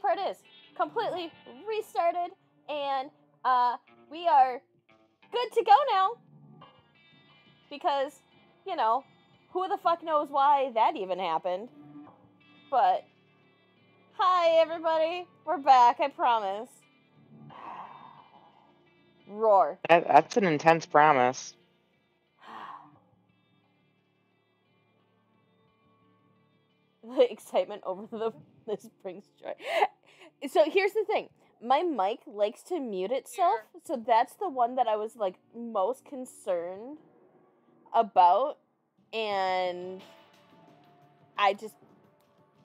part is completely restarted, and uh, we are good to go now. Because, you know, who the fuck knows why that even happened? But, hi everybody, we're back, I promise. Roar. That, that's an intense promise. the excitement over the this brings joy. So here's the thing. My mic likes to mute itself, so that's the one that I was like most concerned about and I just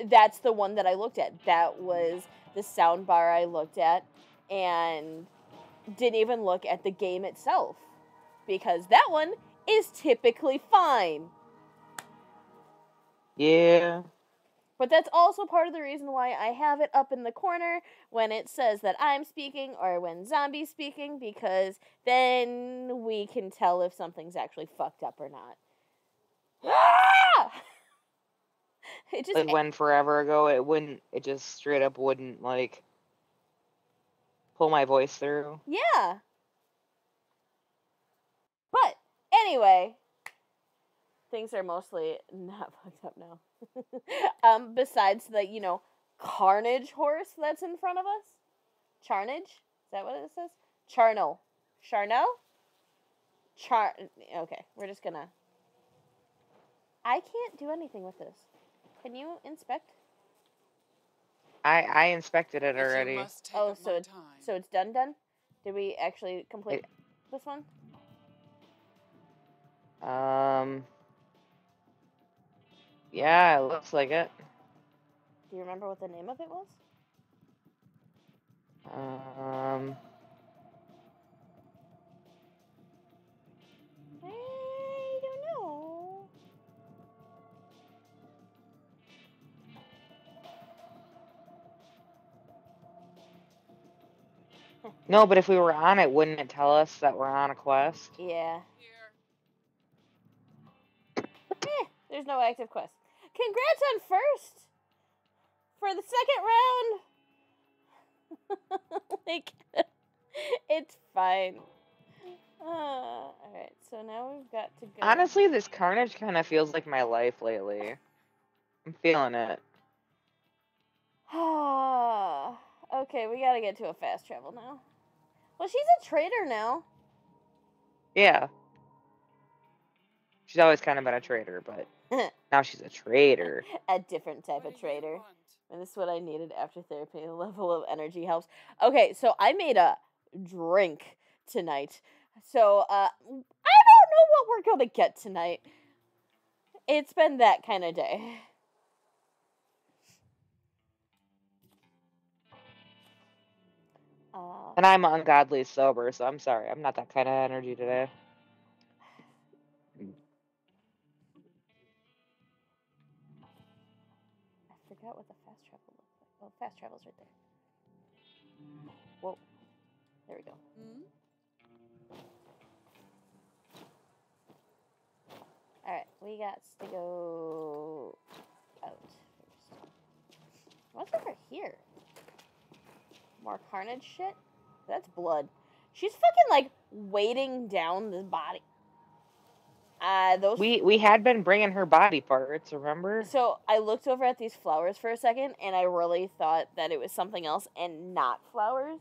that's the one that I looked at. That was the sound bar I looked at and didn't even look at the game itself because that one is typically fine. Yeah. But that's also part of the reason why I have it up in the corner when it says that I'm speaking or when Zombie's speaking, because then we can tell if something's actually fucked up or not. Ah! It just Like when forever ago it wouldn't it just straight up wouldn't like pull my voice through. Yeah. But anyway, things are mostly not fucked up now. um, besides the, you know, carnage horse that's in front of us. Charnage? Is that what it says? Charnel. Charnel? Char okay, we're just gonna I can't do anything with this. Can you inspect? I I inspected it already. must take Oh, so my it's time. so it's done done? Did we actually complete It- this one? Um Yeah, it looks like it. Do you remember what the name of it was? Um I don't know. No, but if we were on it, wouldn't it tell us that we're on a quest? Yeah. Eh, there's no active quest. Congrats on first for the second round. like, it's fine. Uh, all right, so now we've got to go. Honestly, this carnage kind of feels like my life lately. I'm feeling it. okay, we gotta get to a fast travel now. Well, she's a traitor now. Yeah. She's always kind of been a traitor, but now she's a traitor. a different type of do traitor. And this is what I needed after therapy. The level of energy helps. Okay, so I made a drink tonight. So uh, I don't know what we're gonna get tonight. It's been that kind of day. Uh, And I'm ungodly sober, so I'm sorry. I'm not that kind of energy today. Fast travel's right there. Whoa. There we go. Hmm? Alright, we got to go out first. What's over here? More carnage shit? That's blood. She's fucking like weighting down the body. Uh, those. We we had been bringing her body parts, remember? so I looked over at these flowers for a second, and I really thought that it was something else and not flowers.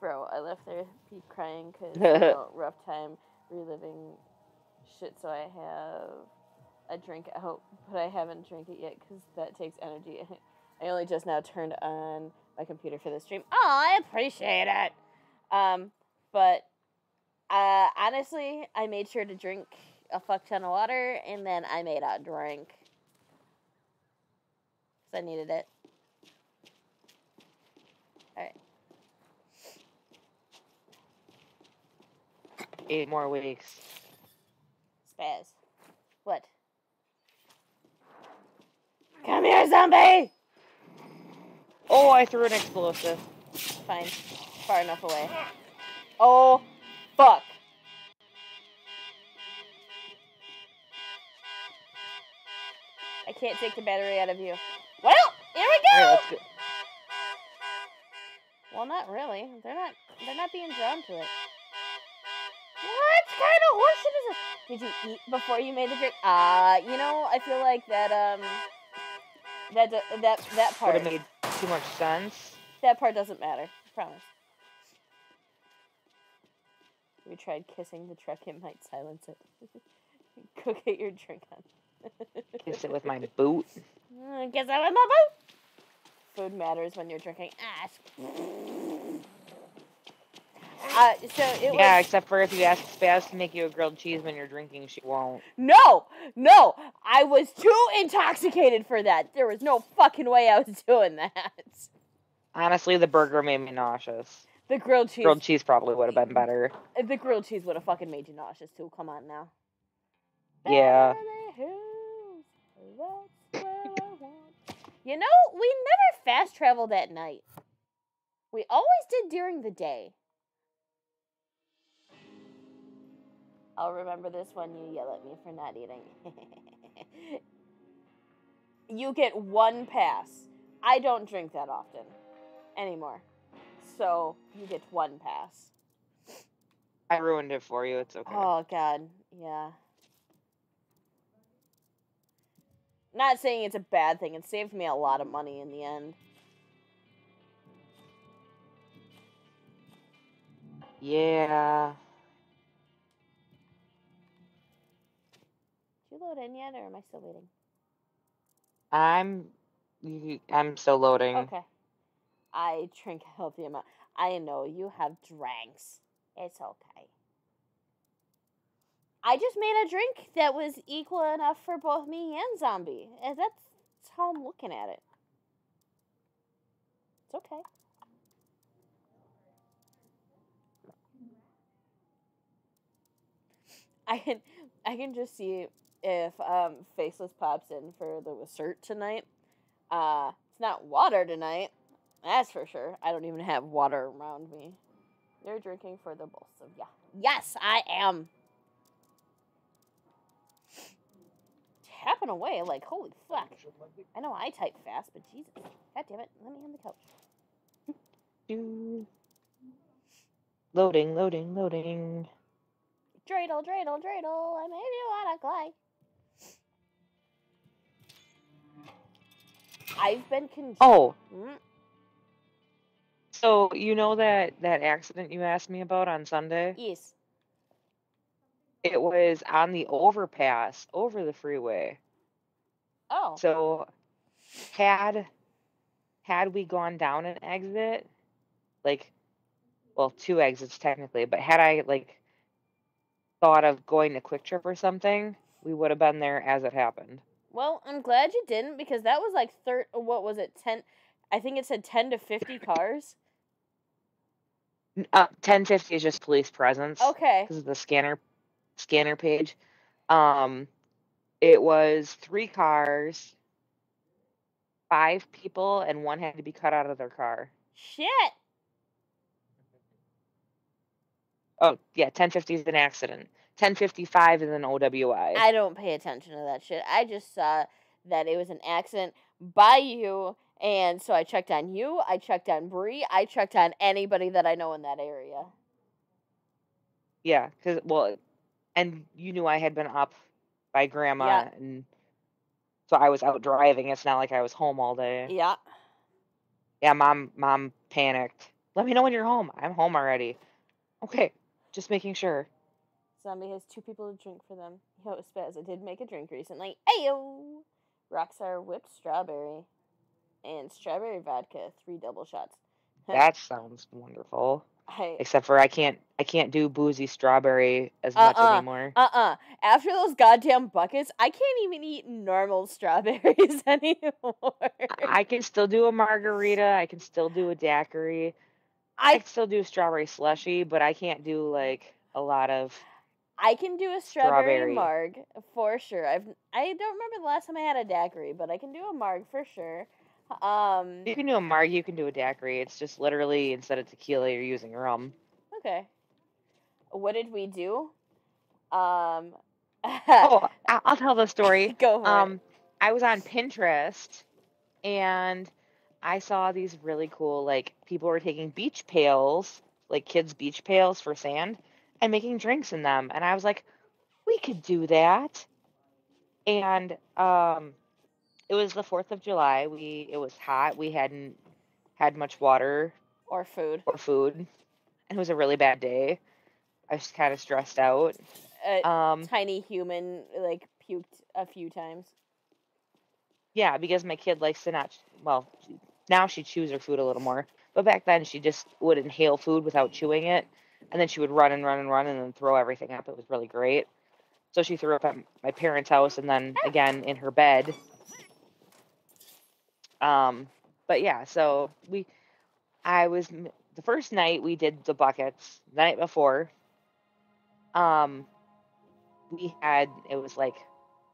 Bro, I left there crying because you know, rough time reliving shit. So I have a drink out, but I haven't drank it yet because that takes energy. I only just now turned on my computer for the stream. Oh, I appreciate it. Um, but uh, honestly, I made sure to drink a fuck ton of water, and then I made a drink because I needed it. All right. Eight more weeks. Spaz. What? Come here, zombie! Oh, I threw an explosive. Fine. Far enough away. Oh, fuck. Can't take the battery out of you. Well, here we go! Well, not really. They're not. They're not being drawn to it. What kind of horseshit is this? Did you eat before you made the drink? Uh, you know, I feel like that. Um, that that that, part Would have made too much sense. That part doesn't matter. I promise. We tried kissing the truck. It might silence it. Go get your drink on. Kiss it with my boot. Mm, Guess that was my boot. Food matters when you're drinking ass. Uh, so it Yeah, was except for if you ask Spaz to make you a grilled cheese when you're drinking, she won't. no, no. I was too intoxicated for that. There was no fucking way I was doing that. Honestly, the burger made me nauseous. The grilled cheese, Grilled cheese probably would have been better. the grilled cheese would have fucking made you nauseous too. Come on now. Yeah. That's where I want- You know, we never fast traveled at night. We always did during the day. I'll remember this when you yell at me for not eating. you get one pass. I don't drink that often anymore. So you get one pass. I ruined it for you. It's okay. Oh god, yeah. Not saying it's a bad thing. It saved me a lot of money in the end. Yeah. Did you load in yet, or am I still waiting? I'm. I'm still loading. Okay. I drink a healthy amount. I know you have drinks. It's okay. I just made a drink that was equal enough for both me and Zombie. And that's how I'm looking at it. It's okay. I can I can just see if um Faceless pops in for the dessert tonight. Uh it's not water tonight. That's for sure. I don't even have water around me. You're drinking for the both of ya. Yes, I am. Tapping away like holy fuck. I know I type fast, but Jesus. God damn it. Let me on the couch. Do- Loading, loading, loading. Dreidel, dreidel, dreidel. I made you wanna cry. I've been con- Oh, Mm, so you know that that accident you asked me about on Sunday? yes. It was on the overpass over the freeway. Oh. So had had we gone down an exit, like well, two exits technically, but had I like thought of going to QuikTrip or something, we would have been there as it happened. Well, I'm glad you didn't because that was like thir- what was it? 10 I think it said 10 to 50 cars. Uh, 1050 is just police presence. Okay. This is the scanner scanner page. Um, it was three cars, five people, and one had to be cut out of their car. Shit. Oh yeah, 1050 is an accident. 1055 is an OWI. I don't pay attention to that shit. I just saw that it was an accident by you and so I checked on you, I checked on Bree, I checked on anybody that I know in that area. Yeah, because well, and you knew I had been up by grandma, Yeah. and so I was out driving. It's not like I was home all day. Yeah. Yeah, mom, mom panicked. Let me know when you're home. I'm home already. Okay, just making sure. Zombie has two people to drink for them. Yo, Spaz, I did make a drink recently. Ayo! Rockstar whipped strawberry and strawberry vodka, three double shots. That sounds wonderful. I Except for I can't, I can't do boozy strawberry as much Uh-uh. anymore. uh uh After those goddamn buckets, I can't even eat normal strawberries anymore. I can still do a margarita. I can still do a daiquiri. I I can still do a strawberry slushy, but I can't do like a lot of. I can do a strawberry, Strawberry. marg for sure. I've I don't remember the last time I had a daiquiri, but I can do a marg for sure. Um You can do a marg. You can do a daiquiri. It's just literally instead of tequila, you're using rum. okay. What did we do? Um Oh, I'll tell the story. go for it. Um, I was on Pinterest and I saw these really cool like people were taking beach pails, like kids beach pails for sand and making drinks in them. And I was like, we could do that. And um it was the 4th of July. We it was hot. We hadn't had much water Or food. or food. And it was a really bad day. I was kind of stressed out. A Um tiny human like puked a few times. Yeah, because my kid likes to not. Well, now she chews her food a little more, but back then she just would inhale food without chewing it, and then she would run and run and run and then throw everything up. It was really great. So she threw up at my parents' house and then again in her bed. Um, but yeah, so we, I was the first night we did the buckets. The night before, um, we had it was like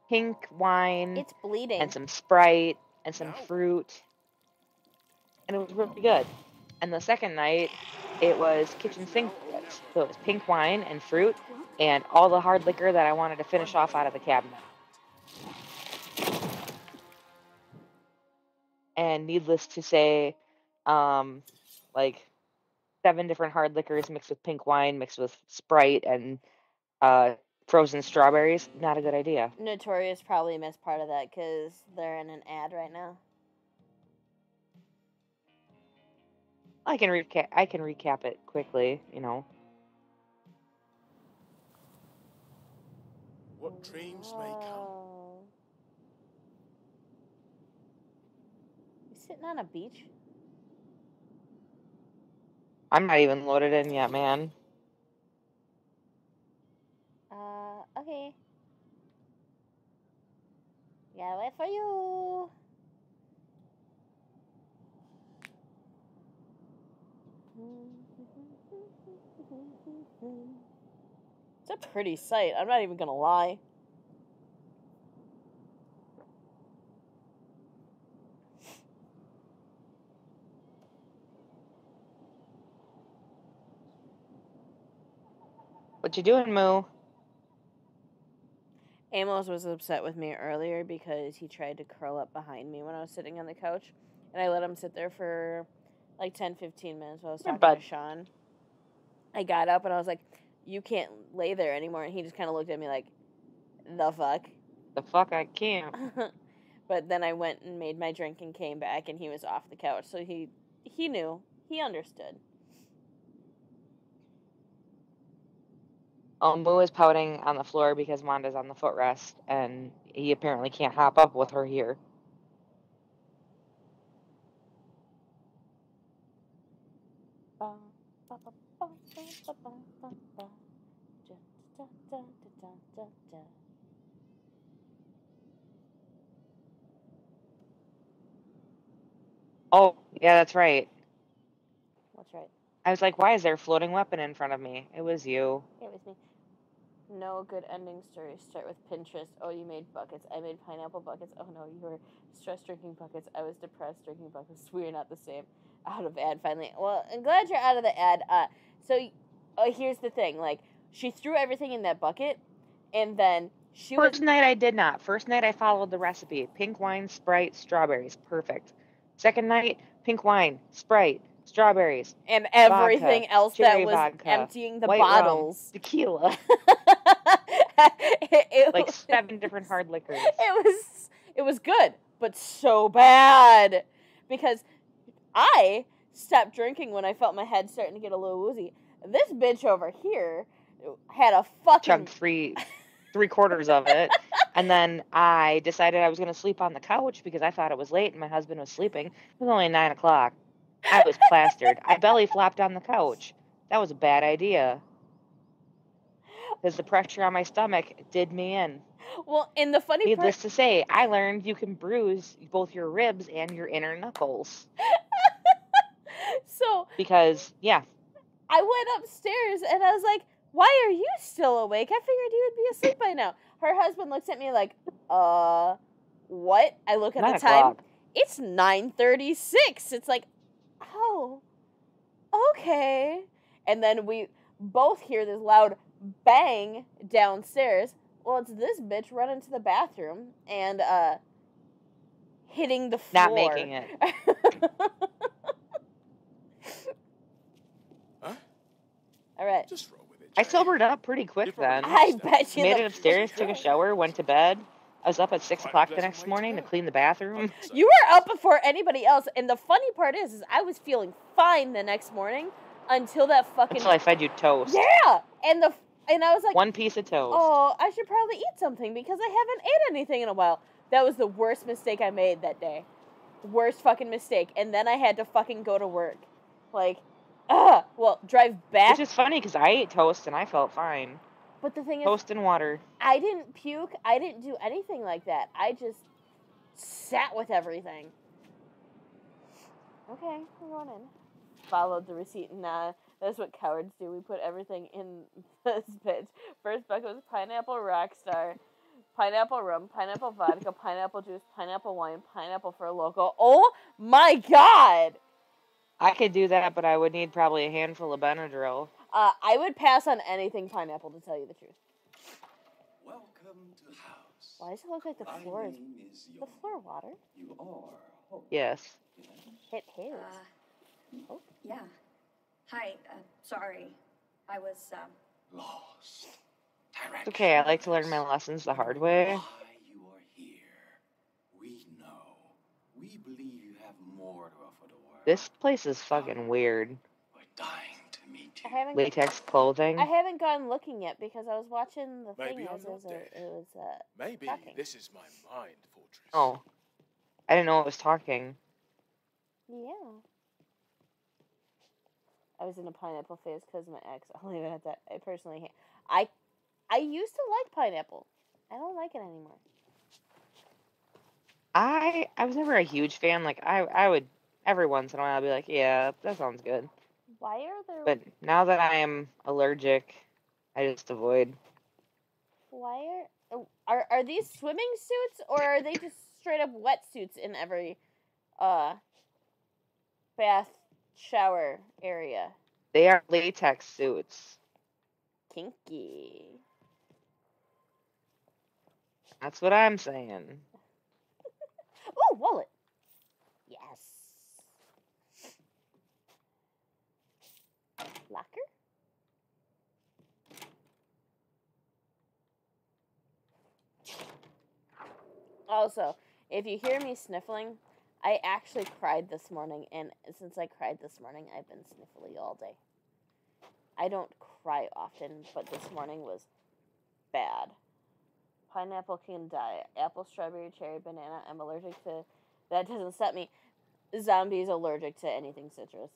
pink wine It's bleeding. and some Sprite and some fruit. And it was really good. And the second night, it was kitchen sink bullets. So it was pink wine and fruit and all the hard liquor that I wanted to finish off out of the cabinet. And needless to say, um, like seven different hard liquors mixed with pink wine, mixed with Sprite and uh, frozen strawberries. Not a good idea. Notorious probably missed part of that because they're in an ad right now. I can recap. I can recap it quickly. You know, What dreams may come. Whoa. You sitting on a beach? I'm not even loaded in yet, man. Uh, okay. Gotta wait for you. It's a pretty sight. I'm not even gonna lie. What you doing, Moo? Amos was upset with me earlier because he tried to curl up behind me when I was sitting on the couch. And I let him sit there for like 10, 15 minutes while I was Your talking bud. to Sean. I got up and I was like, You can't lay there anymore. And he just kind of looked at me like, The fuck? The fuck I can't. but then I went and made my drink and came back and he was off the couch. So he he knew. He understood. Oh, Moo is pouting on the floor because Wanda's on the footrest, and he apparently can't hop up with her here. Oh, yeah, that's right. What's right? I was like, why is there a floating weapon in front of me? It was you. It was me. No good ending stories start with Pinterest. Oh, you made buckets. I made pineapple buckets. Oh no, you were stressed drinking buckets. I was depressed drinking buckets. We're not the same. Out of ad finally. Well, I'm glad you're out of the ad. Uh, so uh, here's the thing. Like she threw everything in that bucket, and then she was First night I did not. First night I followed the recipe. Pink wine, Sprite, strawberries. Perfect. Second night, pink wine, Sprite, strawberries, and everything else that was vodka, emptying the white rum. bottles. tequila. it, it like seven different hard liquors. it was it was good, but so bad because I stopped drinking when I felt my head starting to get a little woozy. This bitch over here had a fucking Chugged three three quarters of it. And then I decided I was gonna sleep on the couch because I thought it was late and my husband was sleeping. It was only nine o'clock. I was plastered. I belly flopped on the couch. That was a bad idea. Because the pressure on my stomach did me in. well. And the funny part, Needless to say, I learned you can bruise both your ribs and your inner knuckles. so Because, yeah, I went upstairs and I was like, "Why are you still awake? I figured you would be asleep by now." Her husband looks at me like, "Uh, what?" I look at nine the time. o'clock. it's 9:36. It's like, "Oh, okay." And then we both hear this loud bang downstairs. Well, it's this bitch running to the bathroom and uh hitting the floor. Not making it. Huh? All right. Just roll with it. I sobered up pretty quick You then. I bet you. Made the it upstairs, took a shower, went to bed. I was up at six o'clock the next morning to clean the bathroom. You were up before anybody else, and the funny part is, is I was feeling fine the next morning until that fucking Until I fed you toast. yeah, and the and I was like, One piece of toast. oh, I should probably eat something because I haven't ate anything in a while. That was the worst mistake I made that day. Worst fucking mistake, and then I had to fucking go to work, like, ah, well, drive back. Which is funny because I ate toast and I felt fine. But the thing is, Toast and water. I didn't puke. I didn't do anything like that. I just sat with everything. Okay, we're going in. Followed the receipt, and uh, that's what cowards do. We put everything in this bitch. First bucket was pineapple rockstar, pineapple rum, pineapple vodka, pineapple juice, pineapple wine, pineapple for a local. Oh my god! I could do that, but I would need probably a handful of Benadryl. Uh, I would pass on anything pineapple to tell you the truth. Welcome to Haus. Why does it look like the My floor is name is the floor water? You are home. Yes. Yes. It is. Uh, Oh. yeah. Hi. Uh, sorry. I was. Um, Lost. It's okay, I like to learn my lessons the hard way. Why you are here? We know. We believe you have more to offer the world. This place is fucking weird. We're dying to meet I haven't. Latex clothing. I haven't gone looking yet because I was watching the Maybe thing I'm as it not was, a, dead. it was uh, Maybe Talking. this is my mind fortress. Oh. I didn't know it was talking. yeah. I was in a pineapple phase because my ex. I'll leave it at that. I personally, ha- I, I used to like pineapple. I don't like it anymore. I I was never a huge fan. Like I I would every once in a while I'd be like, yeah, that sounds good. Why are there? But now that I am allergic, I just avoid. why are oh, are are these swimming suits or are they just straight up wetsuits in every, uh, bath shower area? They are latex suits. Kinky. That's what I'm saying. Oh, wallet. Yes. Locker? Also, if you hear me sniffling, I actually cried this morning, and since I cried this morning, I've been sniffly all day. I don't cry often, but this morning was bad. Pineapple can die. Apple, strawberry, cherry, banana. I'm allergic to. That doesn't set me. Zombie's allergic to anything citrus.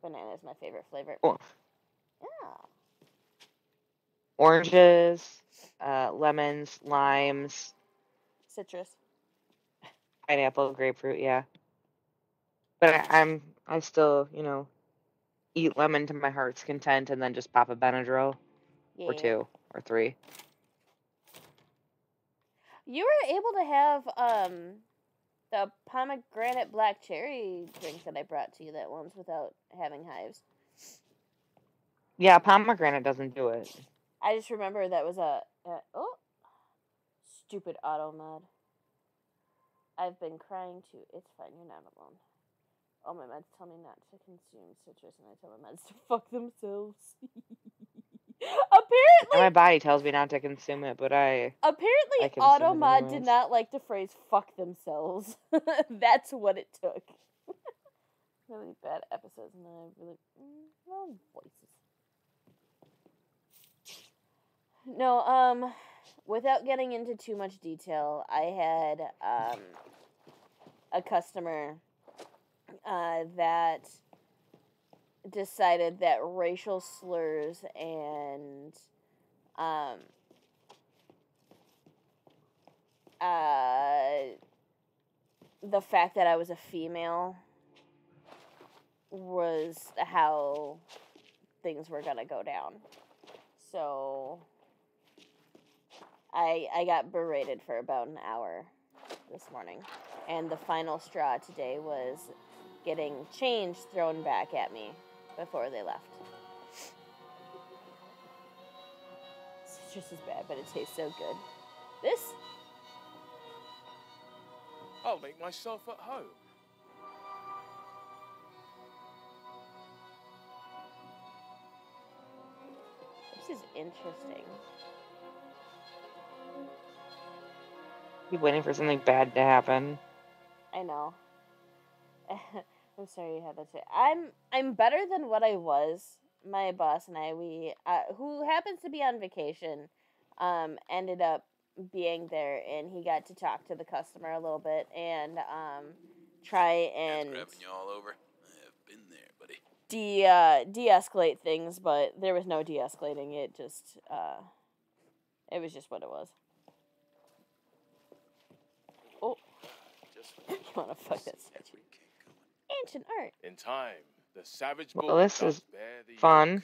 Banana is my favorite flavor. Oh. Yeah. Oranges, uh, lemons, limes, Citrus. pineapple, grapefruit. Yeah. But I, I'm I still you know eat lemon to my heart's content, and then just pop a Benadryl Yeah. or two or three. You were able to have um the pomegranate black cherry drink that I brought to you that once without having hives. Yeah, pomegranate doesn't do it. I just remember that was a, a oh stupid auto mod. I've been crying too. It's fine, you're not alone. Oh my meds tell me not to consume citrus and I tell my meds to fuck themselves. apparently My body tells me not to consume it, but I apparently I it Automod did not like the phrase fuck themselves. That's what it took. really bad episodes and then I really mm, well voices. No, um without getting into too much detail, I had um a customer uh that decided that racial slurs and um uh the fact that I was a female was how things were gonna go down. So I I got berated for about an hour this morning, and the final straw today was getting change thrown back at me before they left. It's just as bad, but it tastes so good. This. I'll make myself at home. This is interesting. Keep waiting for something bad to happen. I know. I'm sorry you had that. Say. I'm I'm better than what I was. My boss and I, we uh, who happens to be on vacation, um, ended up being there, and he got to talk to the customer a little bit and um, try and grabbing you all over. I've been there, buddy. de uh, de-escalate things, but there was no de-escalating. It just uh, it was just what it was. Oh, Just you wanna fuck this? As we keep going. Ancient art. In time, the savage Well, this is fun.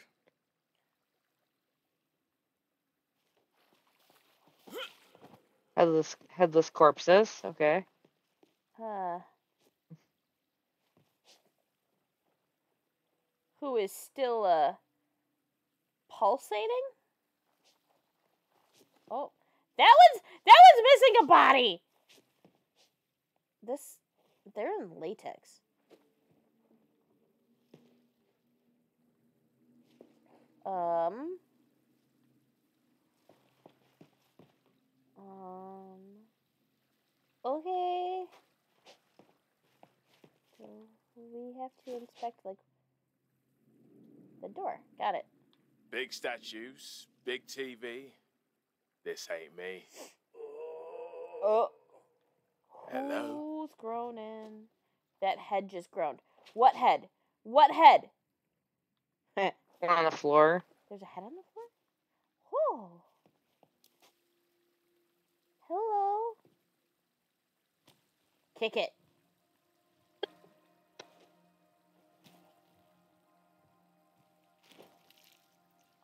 Headless headless corpses. Okay. Uh, who is still uh pulsating? Oh, that was that was missing a body. This they're in latex. Um. Um. Okay. So we have to inspect like the door. Got it. Big statues, big TV. This ain't me. Oh. Hello? Who's groaning? That head just groaned. What head? What head? One on the floor. There's a head on the floor? Whoa. Hello. Kick it.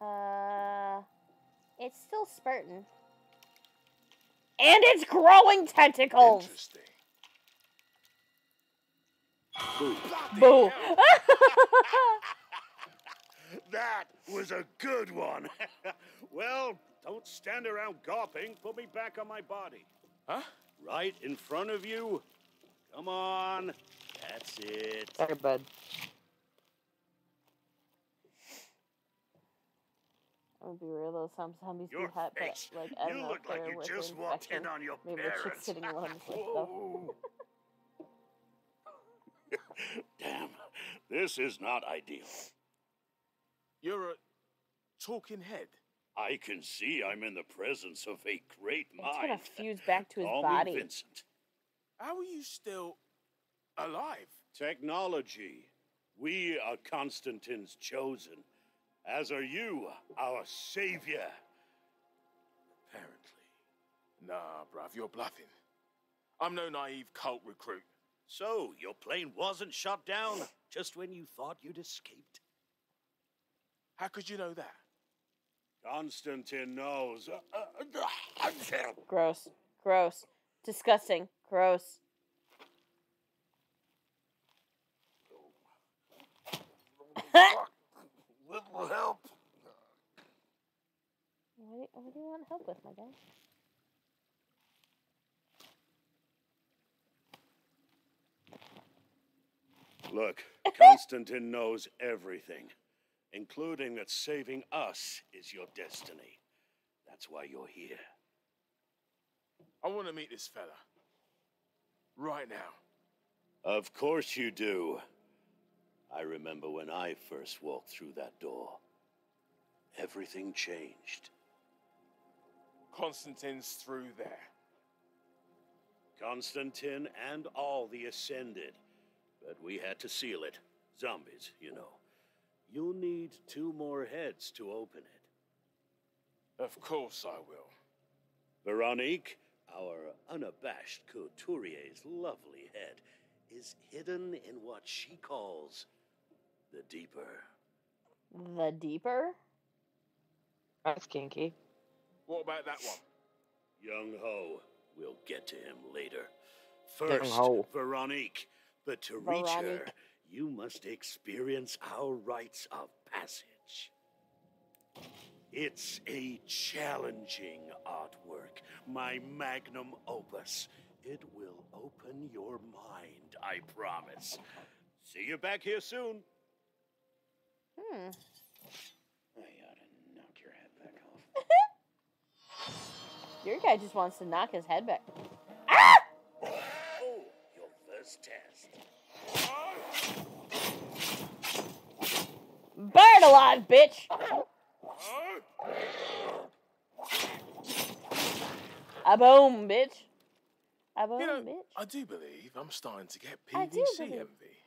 Uh, it's still spurting. And it's growing tentacles. Interesting. Boo. That was a good one. well, don't stand around gawping. Put me back on my body. Huh? Right in front of you. Come on. That's it. Sorry, bud. I would be real though. Some zombies Your be hot, face. but like I don't you know look if they're like you just the walked in infection. on your Maybe the chick's parents. sitting alone and stuff, though. Whoa. Damn, this is not ideal. You're a talking head. I can see I'm in the presence of a great mind. It's gonna fuse back to his Call body. me Vincent. How are you still alive? Technology. We are Constantine's chosen, as are you, our savior. Apparently. Nah, bruv, you're bluffing. I'm no naive cult recruit. So, your plane wasn't shot down just when you thought you'd escaped? How could you know that? Constantine knows. Gross. Gross. Disgusting. Gross. Little help. What do, you, what do you want help with, my guy? Look, Constantine knows everything, including that saving us is your destiny. That's why you're here. I want to meet this fella. Right now. Of course you do. I remember when I first walked through that door. Everything changed. Constantine's through there. Constantine and all the Ascended. But we had to seal it. Zombies, you know. You'll need two more heads to open it. Of course I will. Veronique, our unabashed couturier's lovely head, is hidden in what she calls the deeper. The deeper? That's kinky. What about that one? Young Ho, we'll get to him later. First, Ho. Veronique. But to reach her, you must experience our rites of passage. It's a challenging artwork, my magnum opus. It will open your mind, I promise. See you back here soon. Hmm. Oh, I ought to knock your head back off. your guy just wants to knock his head back. Ah! Oh, your first test. Burn alive, bitch! A boom, bitch. A boom, you know, bitch. I do believe I'm starting to get PVC envy.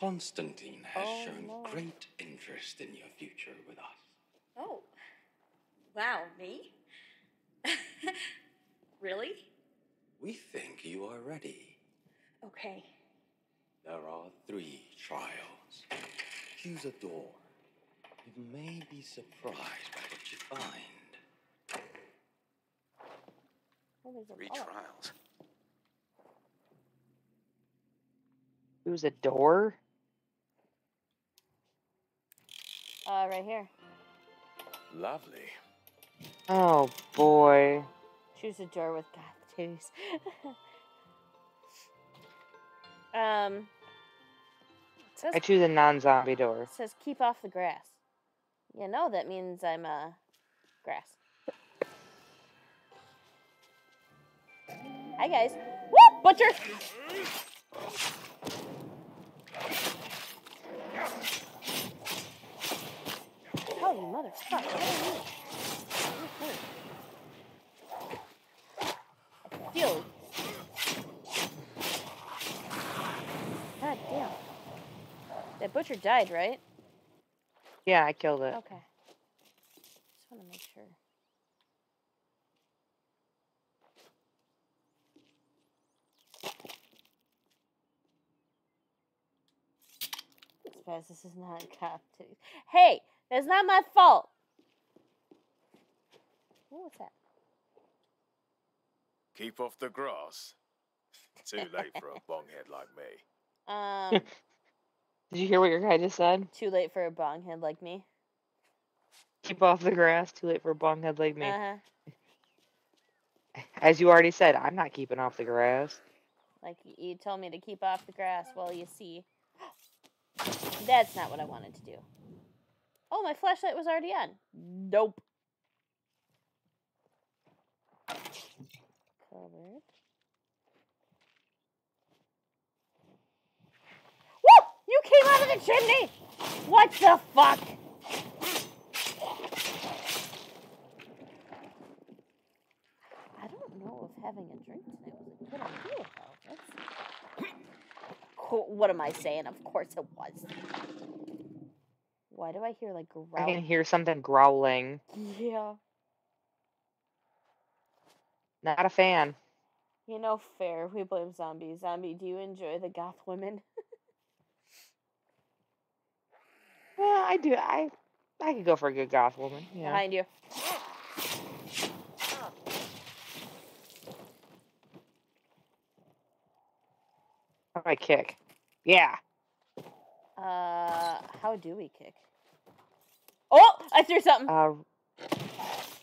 Constantine has Oh, shown no. great interest in your future with us. Oh. Wow, me? really? We think you are ready. Okay. There are three trials. Choose a door. You may be surprised by what you find. Oh, there's Three trials. It was a door. Uh, right here. Lovely. Oh boy. Choose a door with goth titties. um. It says, I choose a non-zombie door. it says keep off the grass. You know that means I'm uh grass. Hi guys. Woo! Butcher! You motherfucker. What are you? I feel. God damn. That butcher died, right? Yeah, I killed it. Okay. Just want to make sure. Suppose this is not a cop. Hey, that's not my fault. What was that? Keep off the grass. Too late for a bonghead like me. Um, Did you hear what your guy just said? too late for a bonghead like me. Keep off the grass. Too late for a bonghead like me. Uh huh. As you already said, I'm not keeping off the grass. Like you told me to keep off the grass. Well, you see, that's not what I wanted to do. Oh, my flashlight was already on. Nope. Cupboard. Woo! You came out of the chimney. What the fuck? I don't know if having a drink tonight was a good idea, though. What am I saying? Of course it was. Why do I hear like growling? I can hear something growling. Yeah. Not a fan. You know, fair. We blame zombies. Zombie, do you enjoy the goth women? Well, I do. I I could go for a good goth woman. Yeah. Behind you. How do I kick? Yeah. Uh, how do we kick? Oh, I threw something. Uh,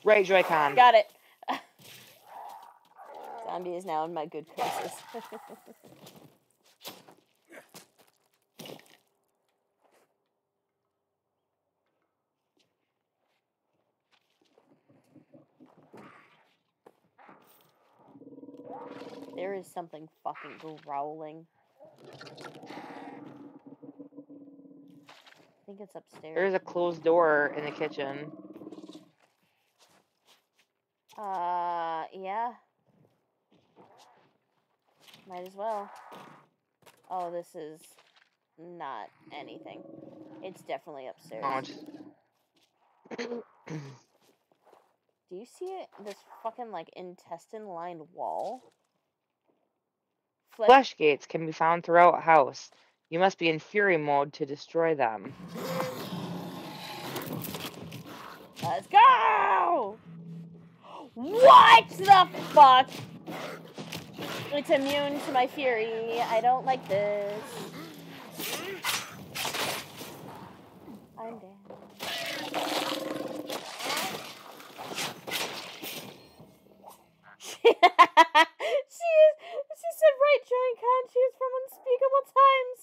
right Joy-Con. Got it. Zombie is now in my good graces. there is something fucking growling. I think it's upstairs. There's a closed door in the kitchen. Uh, yeah. Might as well. Oh, this is not anything. It's definitely upstairs. Oh, it's- Do you see it? This fucking like intestine lined wall? Flesh. Flesh gates can be found throughout a house. You must be in fury mode to destroy them. Let's go! What the fuck? It's immune to my fury. I don't like this. I'm dead. she is, she said right giant con she is from unspeakable times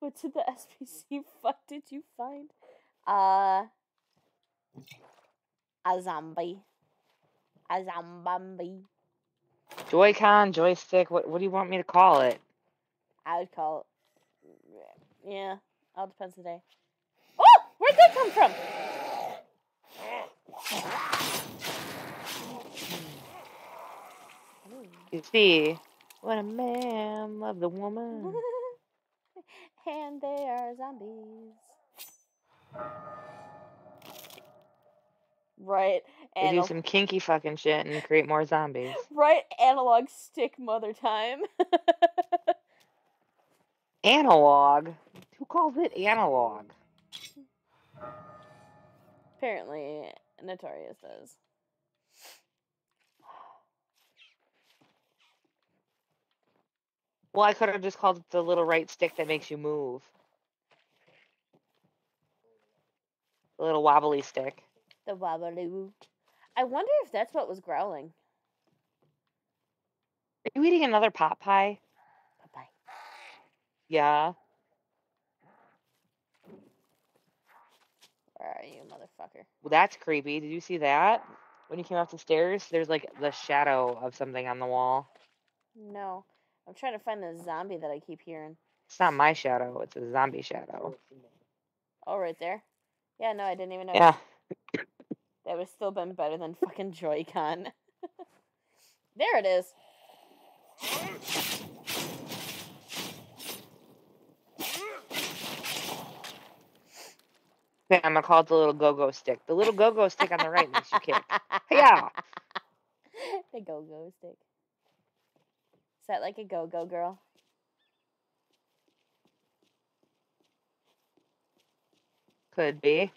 What did the SPC fuck did you find? Uh, a zombie. A zombie. Joy-Con, joystick. What what do you want me to call it? I would call it. Yeah, all depends on the day. Oh, where'd that come from? You see, what a man loves a woman. and they are zombies. Right, They do some kinky fucking shit and create more zombies. right, analog stick mother time. Analog? Who calls it analog? Apparently, Notorious does. Well, I could have just called it the little right stick that makes you move. The little wobbly stick. The wobbaloo. I wonder if that's what was growling. Are you eating another pot pie? Bye Yeah. Where are you, motherfucker? Well, that's creepy. Did you see that? When you came up the stairs, there's like the shadow of something on the wall. No. I'm trying to find the zombie that I keep hearing. It's not my shadow, it's a zombie shadow. Oh, right there. Yeah, no, I didn't even know. Yeah. That would still been better than fucking Joy-Con. there it is. Okay, I'm gonna call it the little go-go stick. The little go-go stick on the right makes you kick. Yeah. the go-go stick. Is that like a go-go girl? Could be.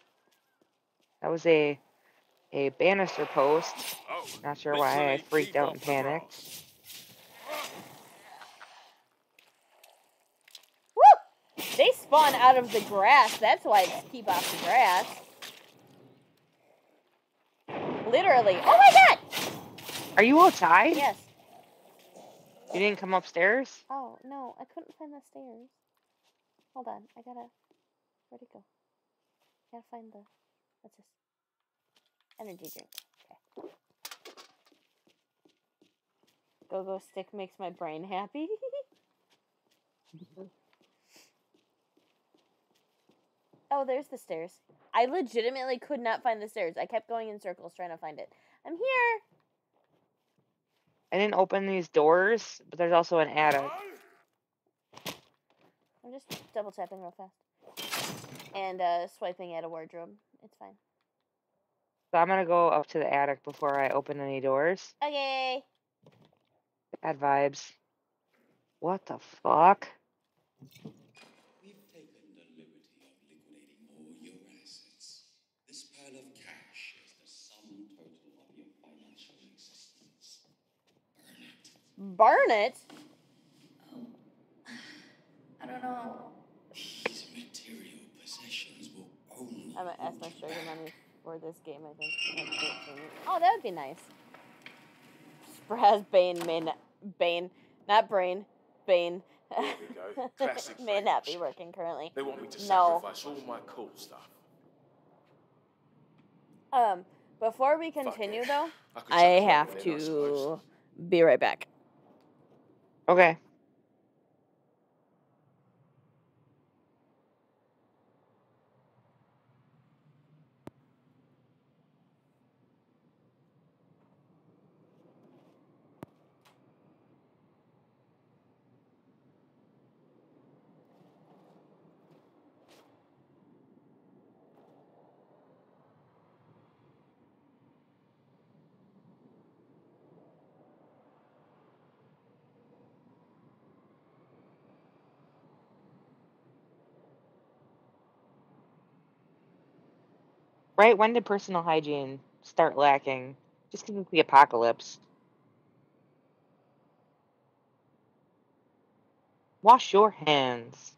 That was a a banister post. Oh, Not sure why I freaked out and panicked. Woo! They spawn out of the grass. That's why it's keep off the grass. Literally. Oh my god! Are you all outside? Yes. You didn't come upstairs? Oh, no. I couldn't find the stairs. Hold on. I gotta. Where'd it go? Gotta find the. What's this? Energy drink. Okay. Go go stick makes my brain happy. oh, there's the stairs. I legitimately could not find the stairs. I kept going in circles trying to find it. I'm here. I didn't open these doors, but there's also an attic. I'm just double tapping real fast. And uh, swiping at a wardrobe. It's fine. So I'm gonna go up to the attic before I open any doors. Okay. Bad vibes. What the fuck? We've taken the liberty of liquidating all your assets. This pile of cash is the sum total of your financial existence. Burn it. Burn. I don't know. These material possessions will only. I'm gonna ask my sugar back. mommy for this game. I think. Oh, that would be nice. Spraz Bane may not Bane, not Brain, Bane. Here we go. Classic may not be working currently. They want me to No. sacrifice all my cool stuff. Um, before we continue though, I, I have in, I suppose. to be right back. Okay. Right? When did personal hygiene start lacking? Just because it's the apocalypse. Wash your hands.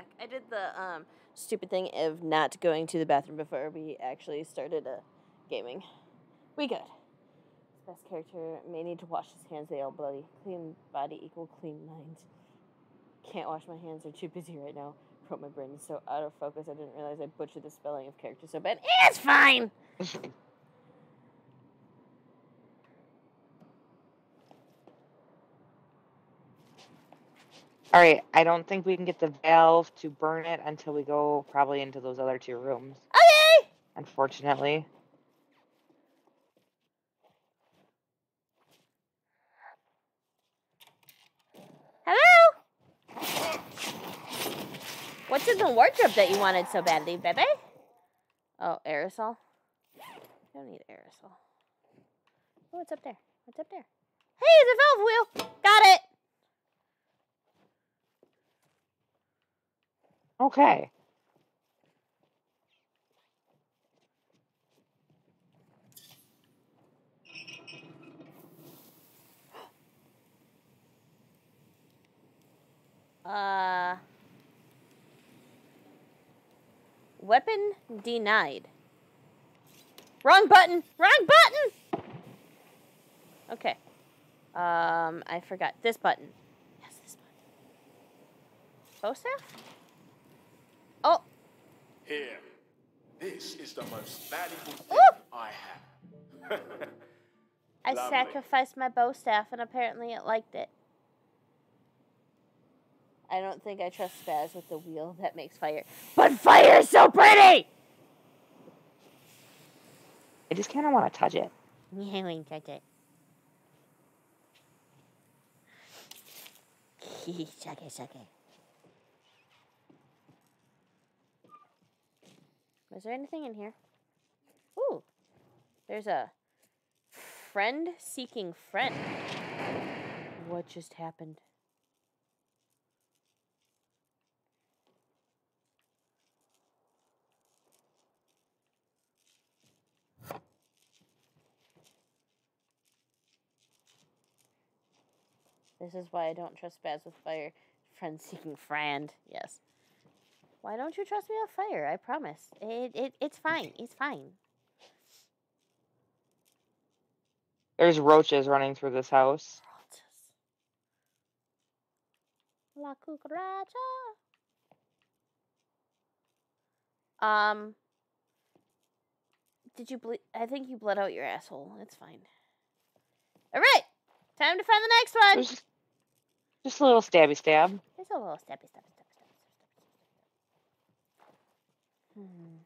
Back. I did the um stupid thing of not going to the bathroom before we actually started uh, gaming. We good. Best character may need to wash his hands. They all bloody. Clean body equal clean mind. Can't wash my hands. They're too busy right now. Bro, my brain is so out of focus. I didn't realize I butchered the spelling of character so bad. It's fine. All right, I don't think we can get the valve to burn it until we go probably into those other two rooms. Okay. Unfortunately. Hello. What's in the wardrobe that you wanted so badly, baby? Oh, aerosol. I don't need aerosol. Oh, what's up there? What's up there? Hey, a valve wheel. Got it. Okay. Uh. Weapon denied. Wrong button. Wrong button. Okay. Um, I forgot this button. Yes, this button. Bow. Here. This is the most valuable thing Ooh. I have. I Lovely. sacrificed my bow staff, and apparently it liked it. I don't think I trust Spaz with the wheel that makes fire. But fire is so pretty! I just kind of want to touch it. Yeah, I won't touch it. suck it, suck it. Was there anything in here? Ooh, there's a friend seeking friend. What just happened? This is why I don't trust Spaz with fire. Friend seeking friend. Yes. Why don't you trust me with fire? I promise. It, it it's fine. It's fine. There's roaches running through this house. La cucaracha. Um. Did you ble- I think you bled out your asshole. It's fine. All right. Time to find the next one. Just, just a little stabby stab. There's a little steppy, steppy, Hmm.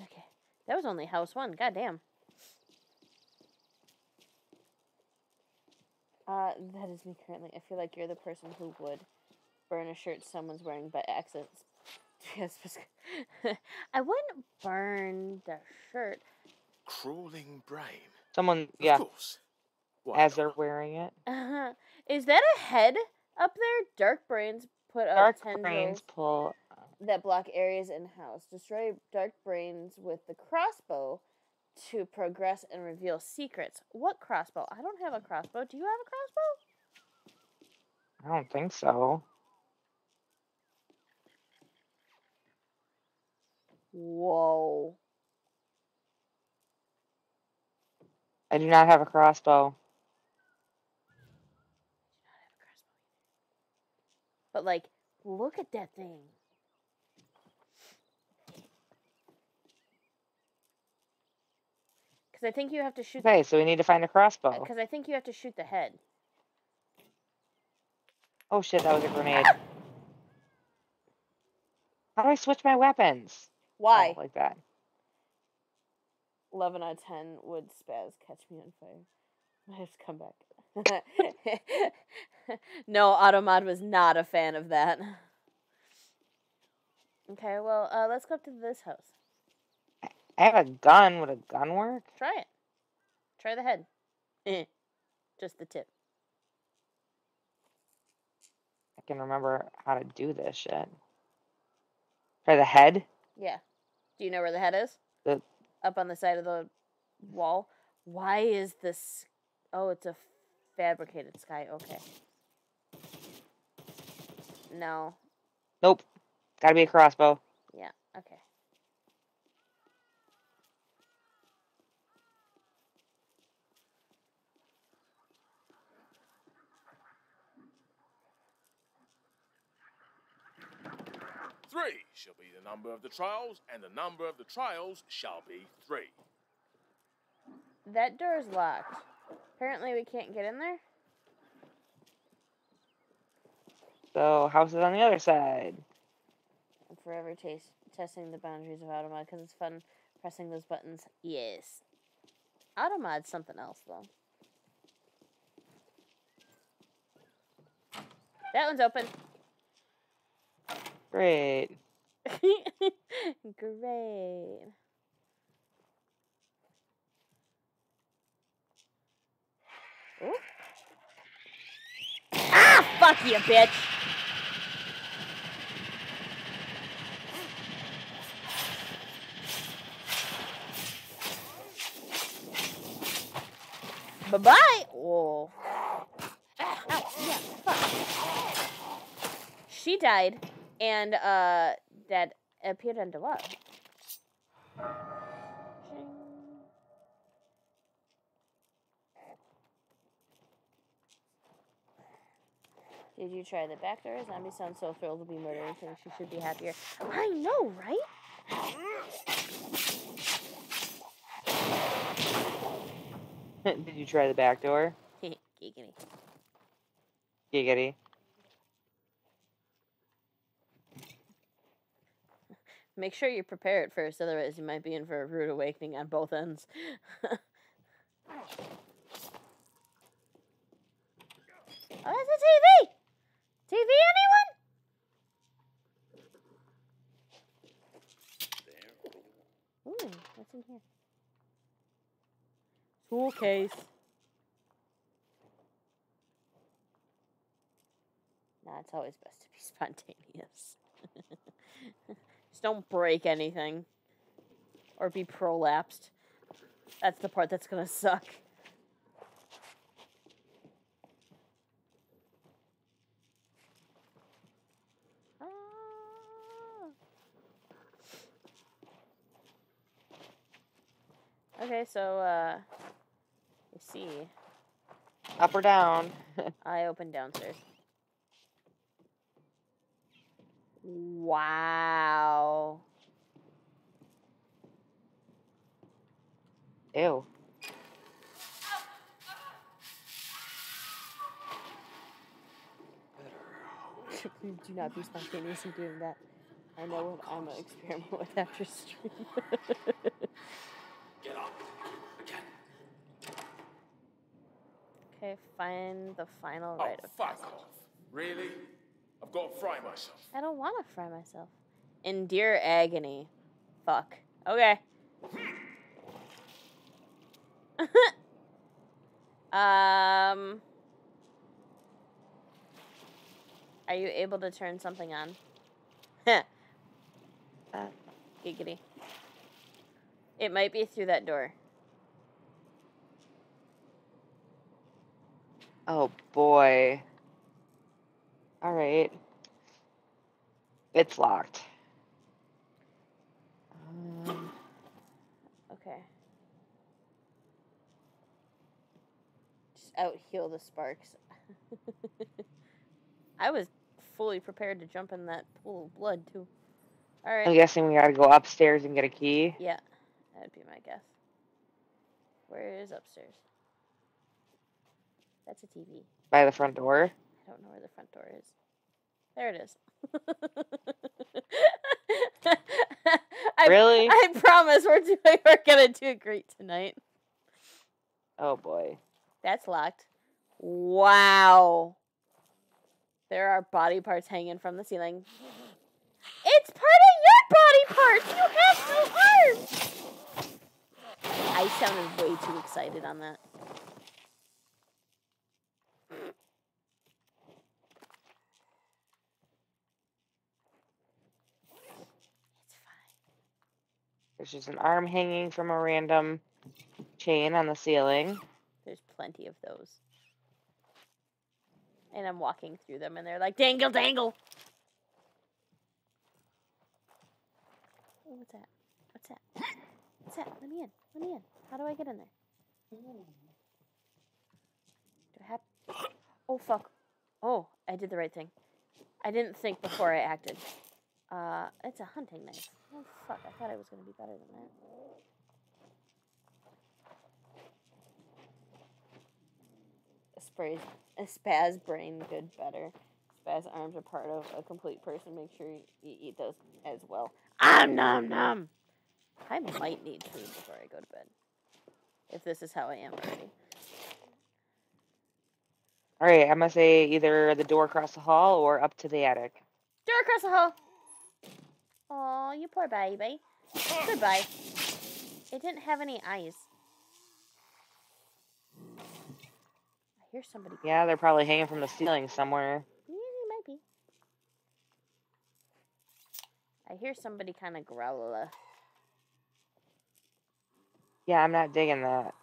Okay, that was only house one. God damn. Uh, that is me currently. I feel like you're the person who would burn a shirt someone's wearing by accident. Yes, I wouldn't burn the shirt. Crawling brain. Someone, Of yeah, course. Why as not? they're wearing it. Uh-huh. Is that a head up there? Dark brains put up Dark tendrils brains pull. that block areas in house. Destroy dark brains with the crossbow to progress and reveal secrets. What crossbow? I don't have a crossbow. Do you have a crossbow? I don't think so. Whoa. I do not have a crossbow. But like, look at that thing. Because I think you have to shoot. Okay, so we need to find a crossbow. Uh, because I think you have to shoot the head. Oh shit, that was a grenade. How do I switch my weapons? Why? Oh, like that. 11 out of 10 would spaz catch me on fire. I have to come back. no, Automod was not a fan of that. Okay, well, uh, let's go up to this house. I have a gun. Would a gun work? Try it. Try the head. Eh. Just the tip. I can remember how to do this shit. Try the head. Yeah. Do you know where the head is? The- Up on the side of the wall. Why is this? Oh, it's a fabricated sky. Okay. No. Nope. Gotta be a crossbow. Yeah. Okay. Three shall be the number of the trials, and the number of the trials shall be three. That door is locked. Apparently, we can't get in there. So house is on the other side. I'm forever taste, testing the boundaries of Automod because it's fun pressing those buttons. Yes. Automod's something else, though. That one's open. Great. Great. Ooh. Ah, fuck you, bitch. Bye bye. Whoa. Ow, yeah, fuck. She died, and uh, that appeared under what? Did you try the back door? Zombie sounds so thrilled to be murdering things. She should be happier. I know, right? Did you try the back door? Giggity. Giggity. Make sure you prepare it first, otherwise you might be in for a rude awakening on both ends. oh, that's a TV! TV, anyone? Ooh, what's in here? Tool case. Nah, it's always best to be spontaneous. Just don't break anything. Or be prolapsed. That's the part that's gonna suck. Okay, so uh you see, Up or down? I opened downstairs. Wow. Ew. Please do not be spontaneous in doing that. I know what I'm gonna experiment with after stream. Get up. Again. Okay, find the final Oh, rite of fuck passage. off. Really? I've got to fry myself. I don't want to fry myself. Endure agony. Fuck. Okay. um. Are you able to turn something on? Heh. Uh. Giggity. It might be through that door. Oh boy. Alright. It's locked. Um, Okay. Just out heal the sparks. I was fully prepared to jump in that pool of blood too. All right. I'm guessing we gotta go upstairs and get a key. Yeah, that'd be my guess. Where is upstairs? That's a TV. By the front door. I don't know where the front door is. There it is. I, Really? I promise we're doing we're gonna do great tonight. Oh boy. That's locked. Wow. There are body parts hanging from the ceiling. It's part of your body parts. You have no arms. I sounded way too excited on that. There's just an arm hanging from a random chain on the ceiling. There's plenty of those. And I'm walking through them, and they're like, dangle, dangle. What's that? What's that? What's that? Let me in. Let me in. How do I get in there? Do I have? Oh fuck! Oh, I did the right thing. I didn't think before I acted. Uh, it's a hunting knife. Oh fuck! I thought I was gonna be better than that. A spray, a spaz brain good better. Spaz arms are part of a complete person. Make sure you, eat those as well. Ah nom nom. I might need food before I go to bed. If this is how I am already. All right, I'm gonna say either the door across the hall or up to the attic. Door across the hall. Oh, you poor baby. Goodbye. It didn't have any eyes. I hear somebody. Yeah, they're probably hanging from the ceiling somewhere. Yeah, they might be. I hear somebody kind of growl. Yeah, I'm not digging that.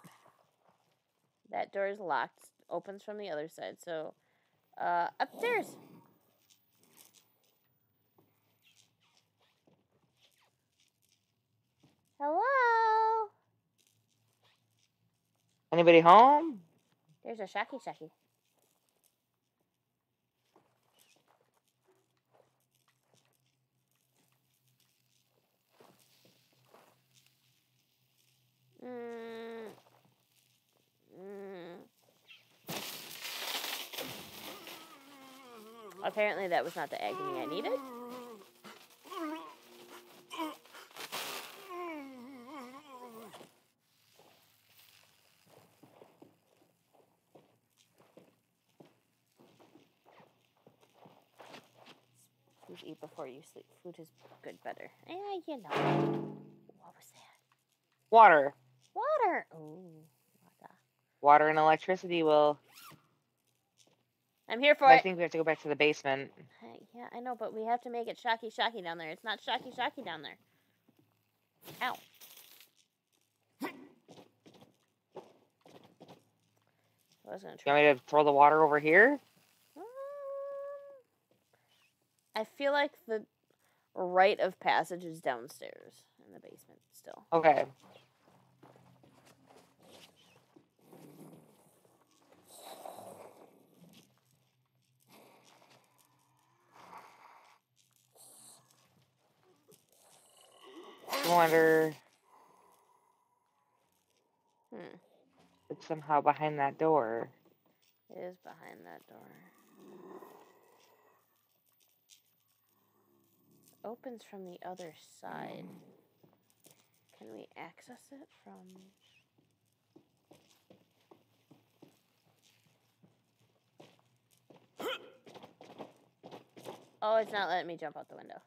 That door is locked. Opens from the other side. So, uh, upstairs. Hello. Anybody home? There's a Shaki Shaki. Mm. Mm. Apparently, that was not the agony I needed. Before you sleep. Food is good better. Yeah, you know. What was that? Water. Water. Ooh, water. Water and electricity will. I'm here for I it. think we have to go back to the basement. Yeah, I know, but we have to make it shocky shocky down there. It's not shocky shocky down there. Ow. I was gonna You want me to throw the water over here? Um, I feel like the rite of passage is downstairs in the basement still. Okay. I wonder Hmm. it's somehow behind that door. It is behind that door. Opens from the other side. Can we access it from? Oh, it's not letting me jump out the window.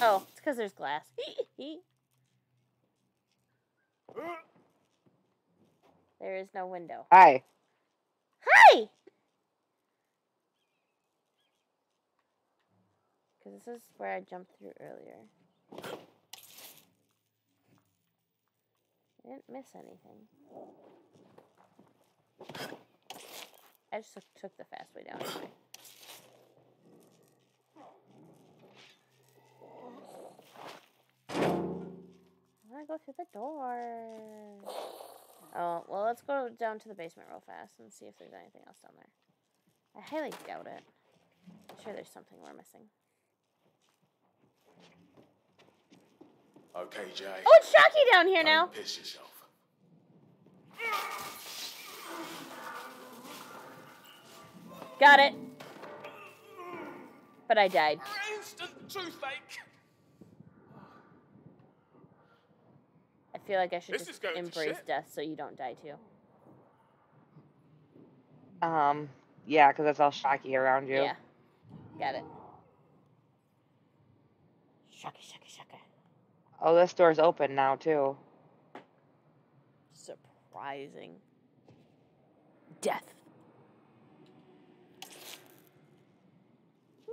Oh, it's because there's glass. there is no window. Hi. Hi! Because this is where I jumped through earlier. I didn't miss anything. I just took, took the fast way down. Anyway. I want to go through the door. Oh, well, let's go down to the basement real fast and see if there's anything else down there. I highly doubt it. I'm sure there's something we're missing. Okay, Jay. Oh, it's Shocky down here now. Don't piss yourself. Got it. But I died. Instant toothache. I feel like I should This just embrace death so you don't die too. Um, yeah, because that's all shocky around you. Yeah. Got it. Shocky, shocky, shocky. Oh, this door's open now too. Surprising. Death.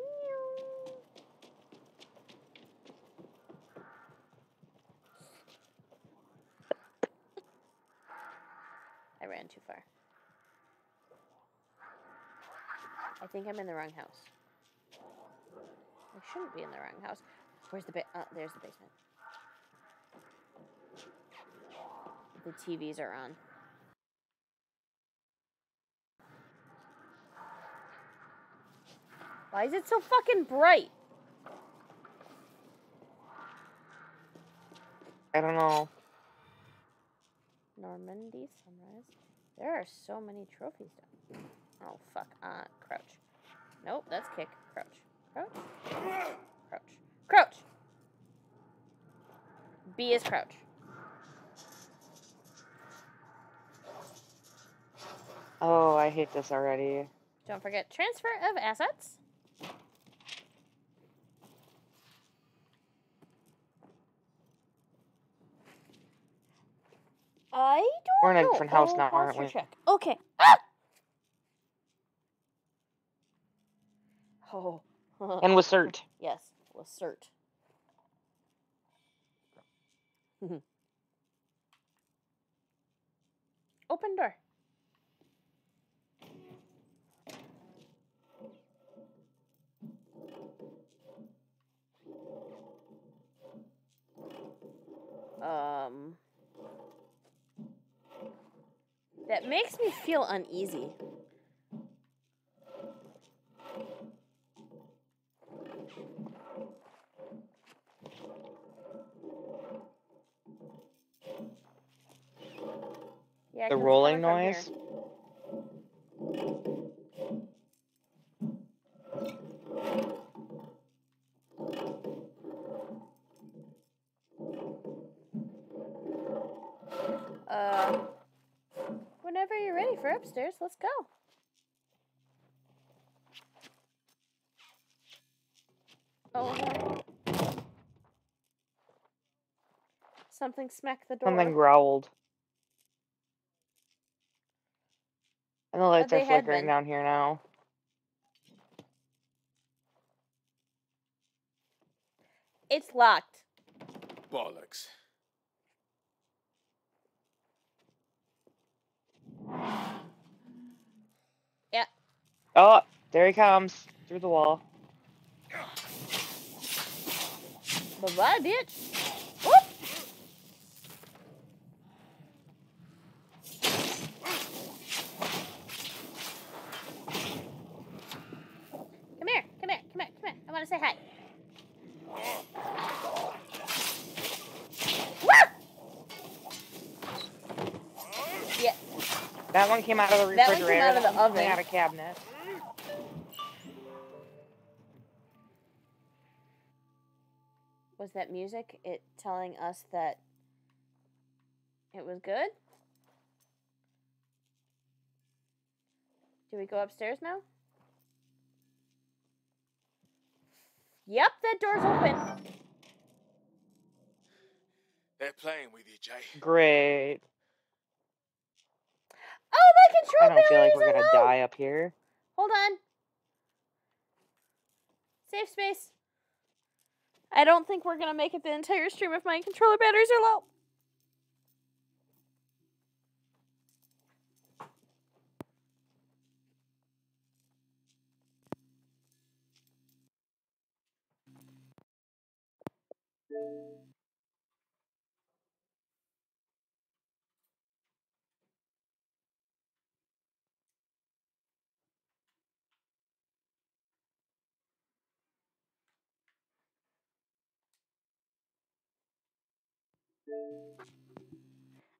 I ran too far. I think I'm in the wrong house. I shouldn't be in the wrong house. Where's the ba- uh, there's the basement. The TVs are on. Why is it so fucking bright? I don't know. Normandy sunrise. There are so many trophies down. Oh fuck. Uh, crouch. Nope, that's kick. Crouch. Crouch. Crouch. Crouch. B is crouch. Oh, I hate this already. Don't forget transfer of assets. I don't We're in a know. different house Oh, now, aren't we? Check. Okay. Ah! Oh. And with cert. yes, Lacert. Open door. Um, that makes me feel uneasy. Yeah, The rolling noise? here. Uh, whenever you're ready for upstairs, let's go. Oh, no. Something smacked the door. Something growled. And the lights they are flickering been. down here now. It's locked. Bollocks. Yeah. Oh, there he comes through the wall. Bye bye, bitch. Whoop. Come here, come here, come here, come here. I want to say hi. Woo! Yeah, That one came out of the refrigerator. That one came refrigerator. out of the that one came oven. out of cabinet. was that music it telling us that it was good? Do we go upstairs now? Yep, that door's open. They're playing with you, Jay. Great. Oh, my I don't feel like we're gonna low. die up here. Hold on. Safe space. I don't think we're gonna make it the entire stream if my controller batteries are low.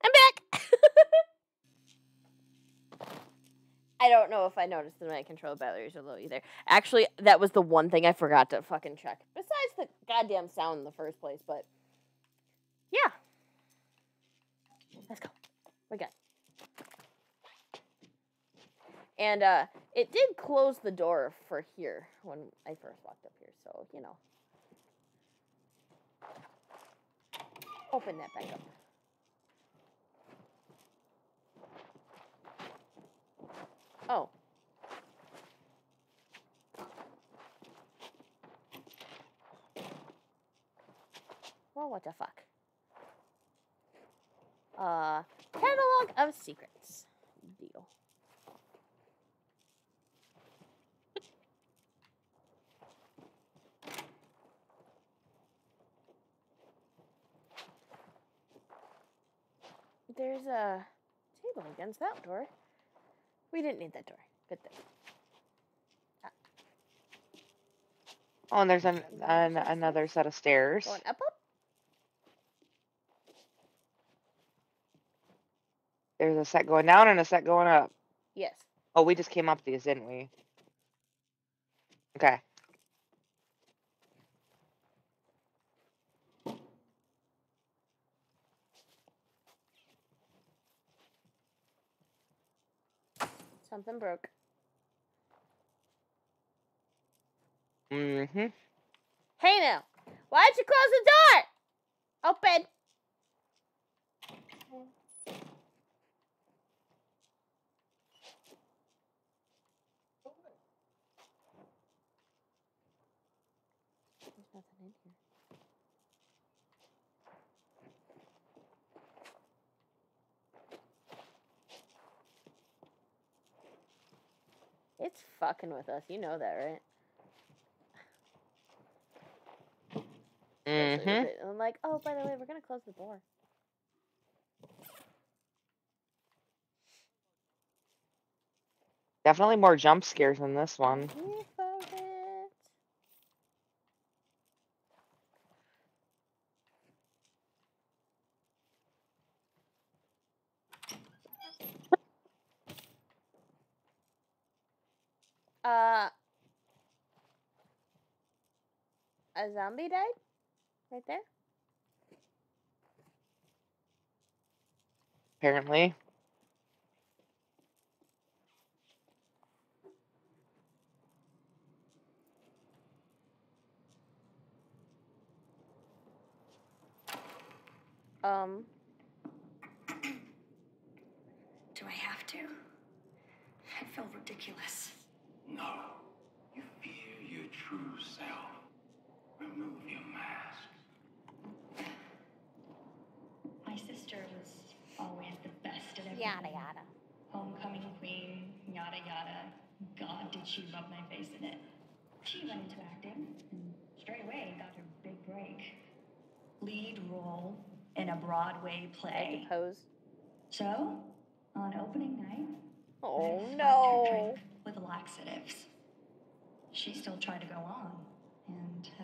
I'm back. I don't know if I noticed that my control batteries are low either. Actually, that was the one thing I forgot to fucking check. Besides the goddamn sound in the first place, but yeah. Let's go. We got. And uh it did close the door for here when I first walked up here, so you know. Open that back up. Oh. Well, what the fuck? Uh, catalog of secrets. Deal. There's a table against that door. We didn't need that door. Good thing. Oh, and there's an, an another set of stairs. Going up, up. There's a set going down and a set going up. Yes. Oh, we just came up these, didn't we? Okay. Something broke. Mm-hmm. Hey now, why'd you close the door? Open. There's nothing in here. It's fucking with us. You know that, right? Mm-hmm. And I'm like, oh, by the way, we're gonna close the door. Definitely more jump scares than this one. Here for it. Uh, a zombie died right there. Apparently. Um, Do I have to? I feel ridiculous. No. You fear your true self. Remove your mask. My sister was always the best at everything. yada yada. Homecoming queen, yada yada. God, did she rub my face in it. She went into acting and straight away got her big break. Lead role in a Broadway I play. suppose. So, on opening night, Oh I no. With laxatives. She still tried to go on, and uh,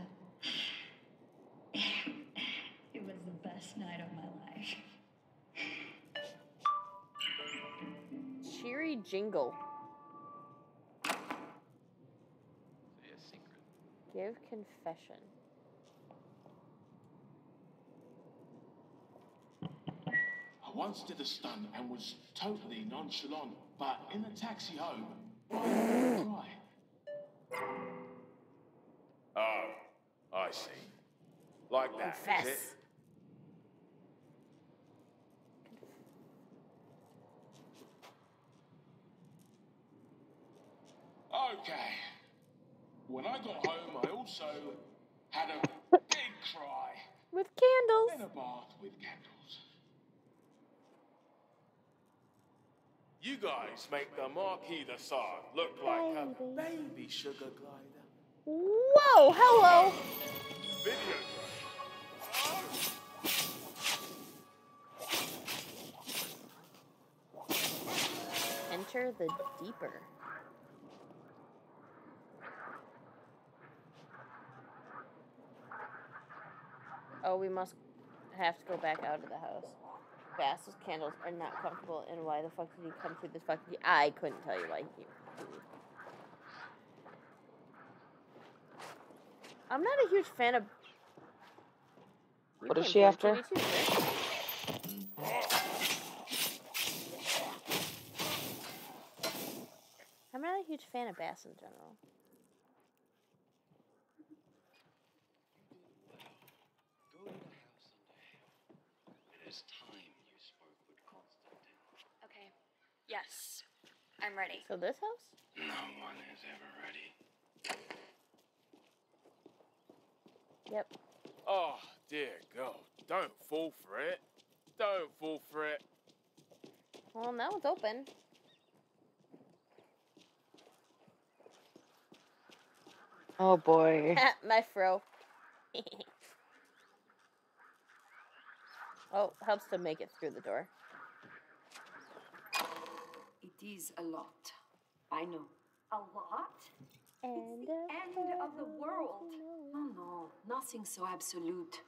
it was the best night of my life. Cheery jingle. Give confession. I once did a stunt and was totally nonchalant, but in the taxi home, I had to cry. Oh, I see. Like that, is Confess. it? Okay. When I got home, I also had a big cry With candles. in a bath with candles. You guys make the Marquis de Sade look like a baby sugar glider. Whoa, hello. Enter the deeper. Oh, we must have to go back out of the house. Bass's candles are not comfortable, and why the fuck did he come through this fucking? I couldn't tell you why he came through. I'm not a huge fan of. You What is she after? TV. I'm not a huge fan of bass in general. Go to the house under hell. It is time you spoke with Constantine. Okay. Yes, I'm ready. So this house? No one is ever ready. Yep. Oh, dear God. Don't fall for it. Don't fall for it. Well, now it's open. Oh boy. My fro. oh, helps to make it through the door. It is a lot. I know. A lot? And End of the world. No, no, nothing so absolute.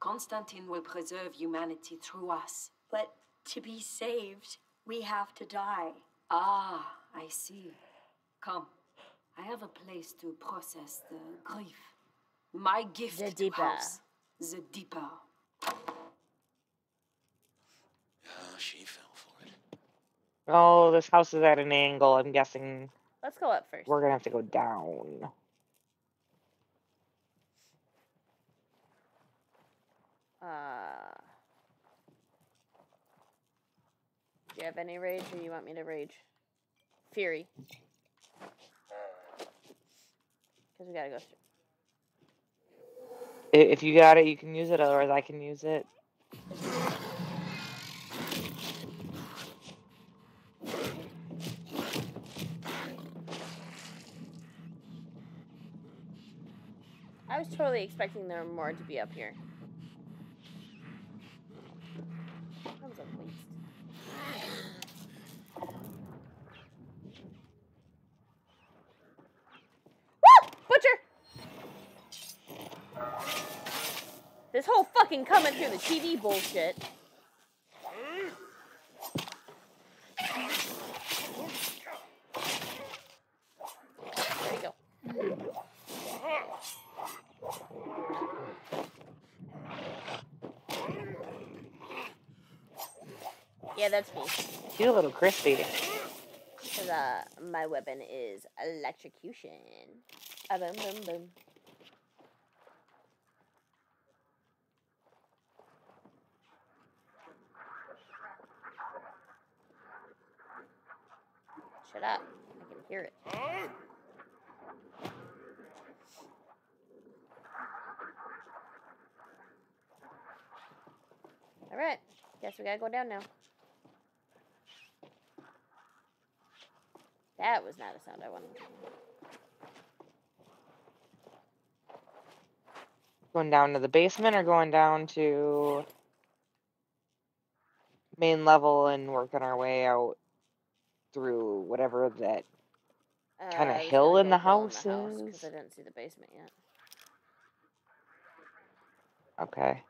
Constantine will preserve humanity through us. But to be saved, we have to die. Ah, I see. Come. I have a place to process the grief. My gift The to deeper. house. The deeper. Ah, she fell for it. Oh, this house is at an angle. I'm guessing let's go up first. we're gonna have to go down. Uh, do you have any rage, or you want me to rage? Fury. Because we gotta go through. If you got it, you can use it. Otherwise, I can use it. I was totally expecting there more to be up here. That was a waste. Woo! Butcher! This whole fucking coming through the TV bullshit. There you go. Yeah, that's me. She's a little crispy. Because uh, my weapon is electrocution. Ah, boom, boom, boom. Shut up. I can hear it. Alright. Guess we gotta go down now. That was not a sound I wanted. Going down to the basement or going down to main level and working our way out through whatever that. Uh, I was hill in the house Because is- I didn't see the basement yet. Okay.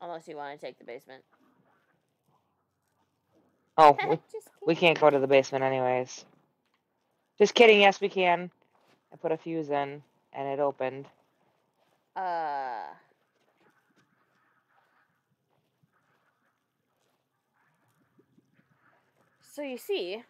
Unless you want to take the basement. Oh, we, we can't go to the basement anyways. Just kidding. Yes, we can. I put a fuse in and it opened. Uh. So you see,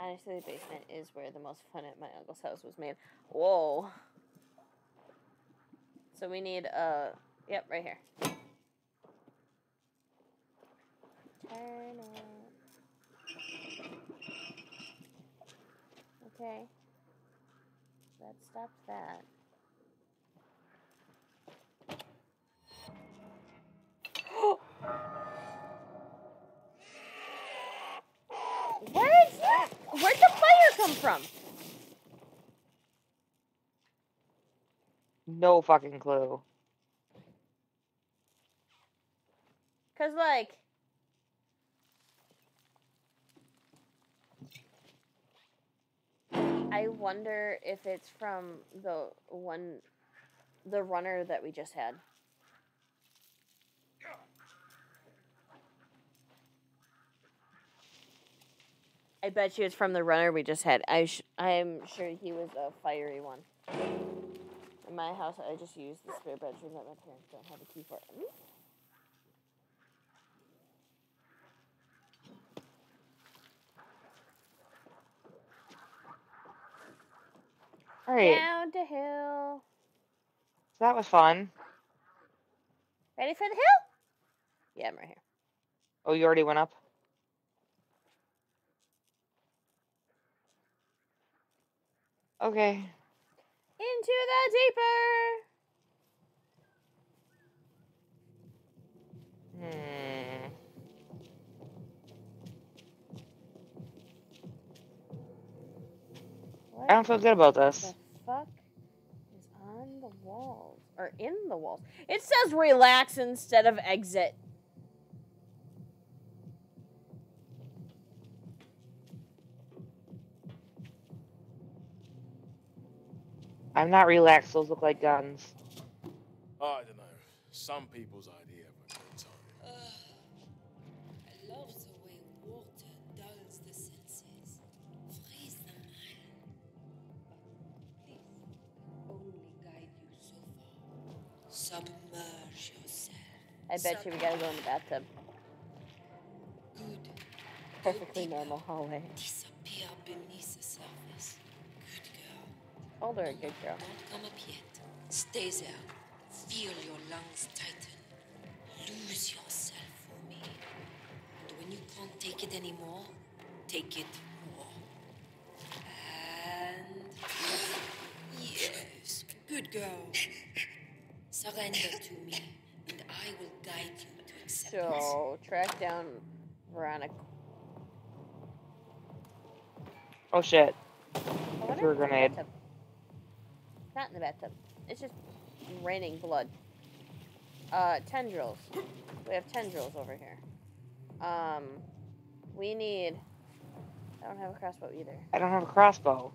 honestly, the basement is where the most fun at my uncle's house was made. Whoa. So we need uh, yep, right here. Turn it. Okay. That stops that. Where is that? Where'd the fire come from? No fucking clue. Cause like I wonder if it's from the one the runner that we just had. I bet you it's from the runner we just had. I sh- I'm sure he was a fiery one. In my house, I just use the spare bedroom that my parents don't have a key for. Mm. All right. Down to hill. That was fun. Ready for the hill? Yeah, I'm right here. Oh, you already went up? Okay. Into the deeper. Hmm. I don't feel good about this. the fuck is on the walls or in the walls? It says relax instead of exit. I'm not relaxed. Those look like guns. Oh, I don't know. Some people's idea of a good time. I love the way water dulls the senses, frees the mind. But this only guide you so far. Submerge yourself. I bet you we gotta go in the bathtub. Good. Perfectly normal hallway. Disappear Older, a good girl. Don't come up yet. Stay there. Feel your lungs tighten. Lose yourself for me. And when you can't take it anymore, take it more. And. Yes. Good girl. Surrender to me, and I will guide you to acceptance. So track down Veronica. Oh shit. I Threw a if it's grenade. Not in the bathtub. It's just raining blood. Uh, tendrils. We have tendrils over here. Um, we need. I don't have a crossbow either. I don't have a crossbow.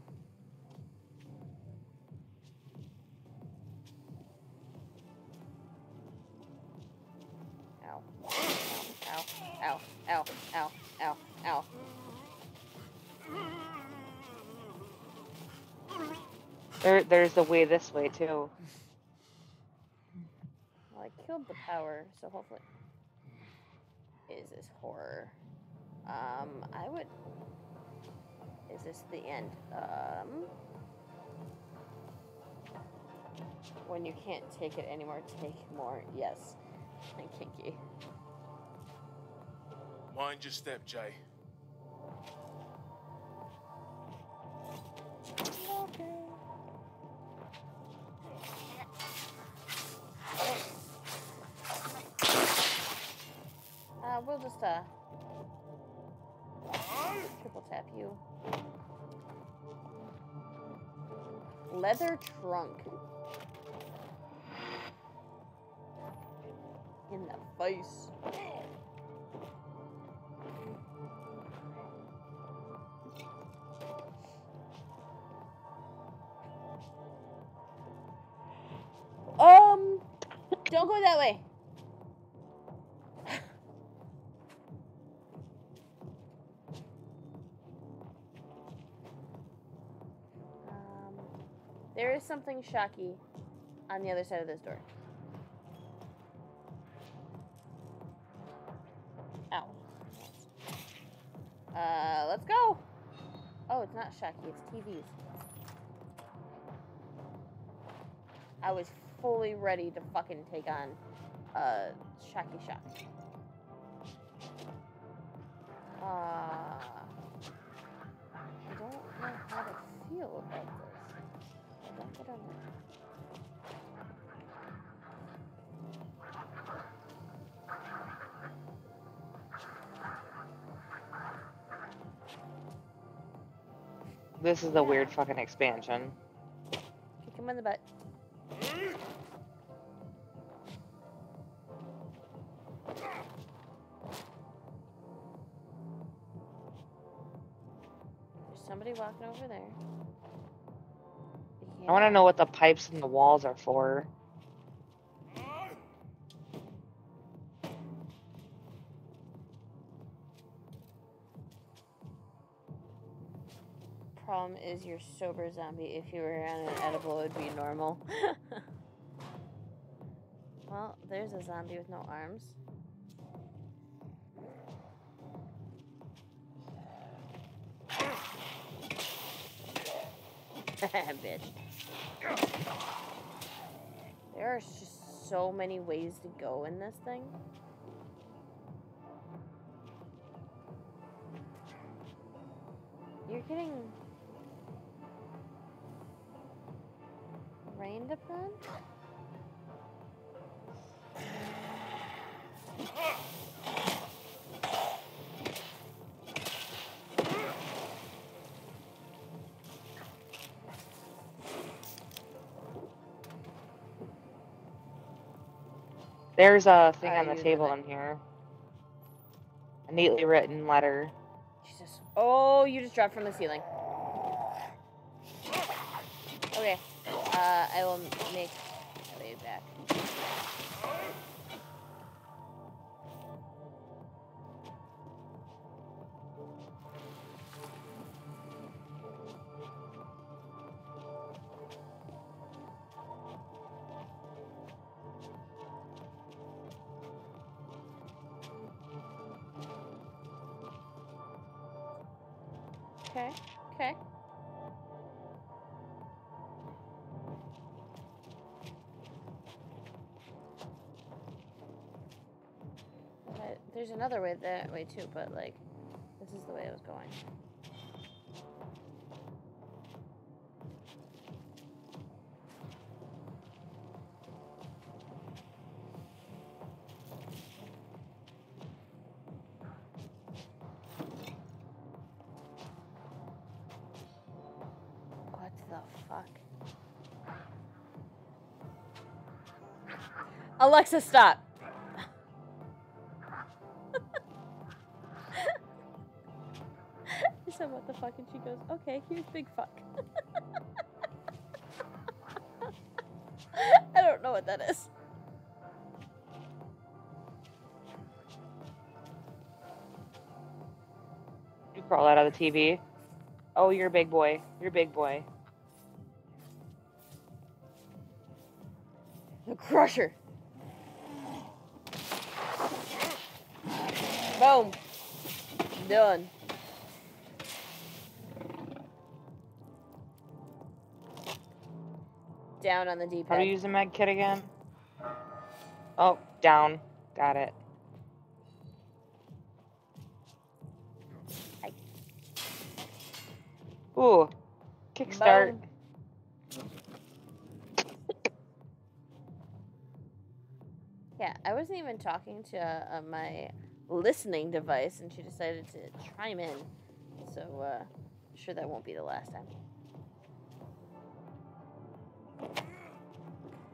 Ow. Ow. Ow. Ow. Ow. Ow. Ow. There, there's a way this way too. Well, I killed the power, so hopefully. Is this horror? Um, I would. Is this the end? Um. When you can't take it anymore, take more. Yes. And kinky. Mind your step, Jay. Triple tap you. Leather trunk. In the face. Something shocky on the other side of this door. Ow. Uh, let's go. Oh, it's not shocky, it's TVs. I was fully ready to fucking take on uh Shocky Shock. Uh, I don't know how to feel about this. This is a weird fucking expansion. Kick him in the butt. There's somebody walking over there. I want to know what the pipes in the walls are for. Problem is, you're sober zombie. If you were on an edible, it would be normal. well, there's a zombie with no arms. Bitch. There are just so many ways to go in this thing. You're getting rain depend? There's a thing Are on the table in here. A neatly written letter. Jesus. Oh, you just dropped from the ceiling. Okay. Uh, I will make my way back. Another way that way too, but like this is the way it was going. What the fuck? Alexa, stop. Okay, here's big fuck. I don't know what that is. You crawl out of the TV. Oh, you're a big boy. You're a big boy. The Crusher. Boom. Done. Down on the How do you use the med kit again? Oh, down. Got it. Hi. Ooh. Kickstart. Yeah, I wasn't even talking to uh, my listening device, and she decided to chime in. So, uh, I'm sure that won't be the last time.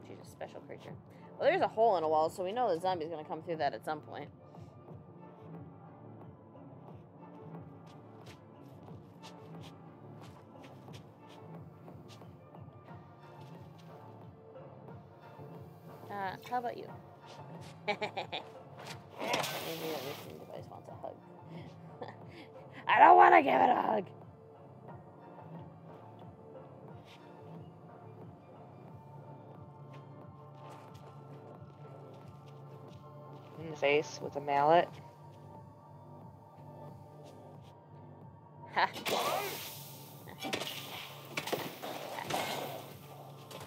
She's a special creature. Well, there's a hole in a wall, so we know the zombie's gonna come through that at some point. Uh, how about you? Maybe device wants a hug. I don't want to give it a hug. The face with a mallet.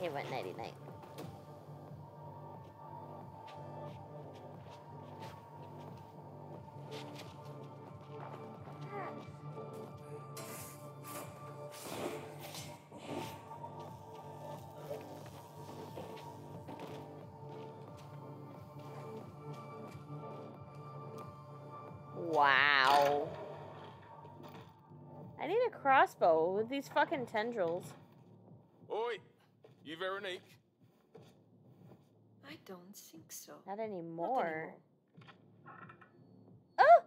It went nighty night. With these fucking tendrils. Oi, you Veronique? I don't think so. Not Not anymore. anymore. Oh!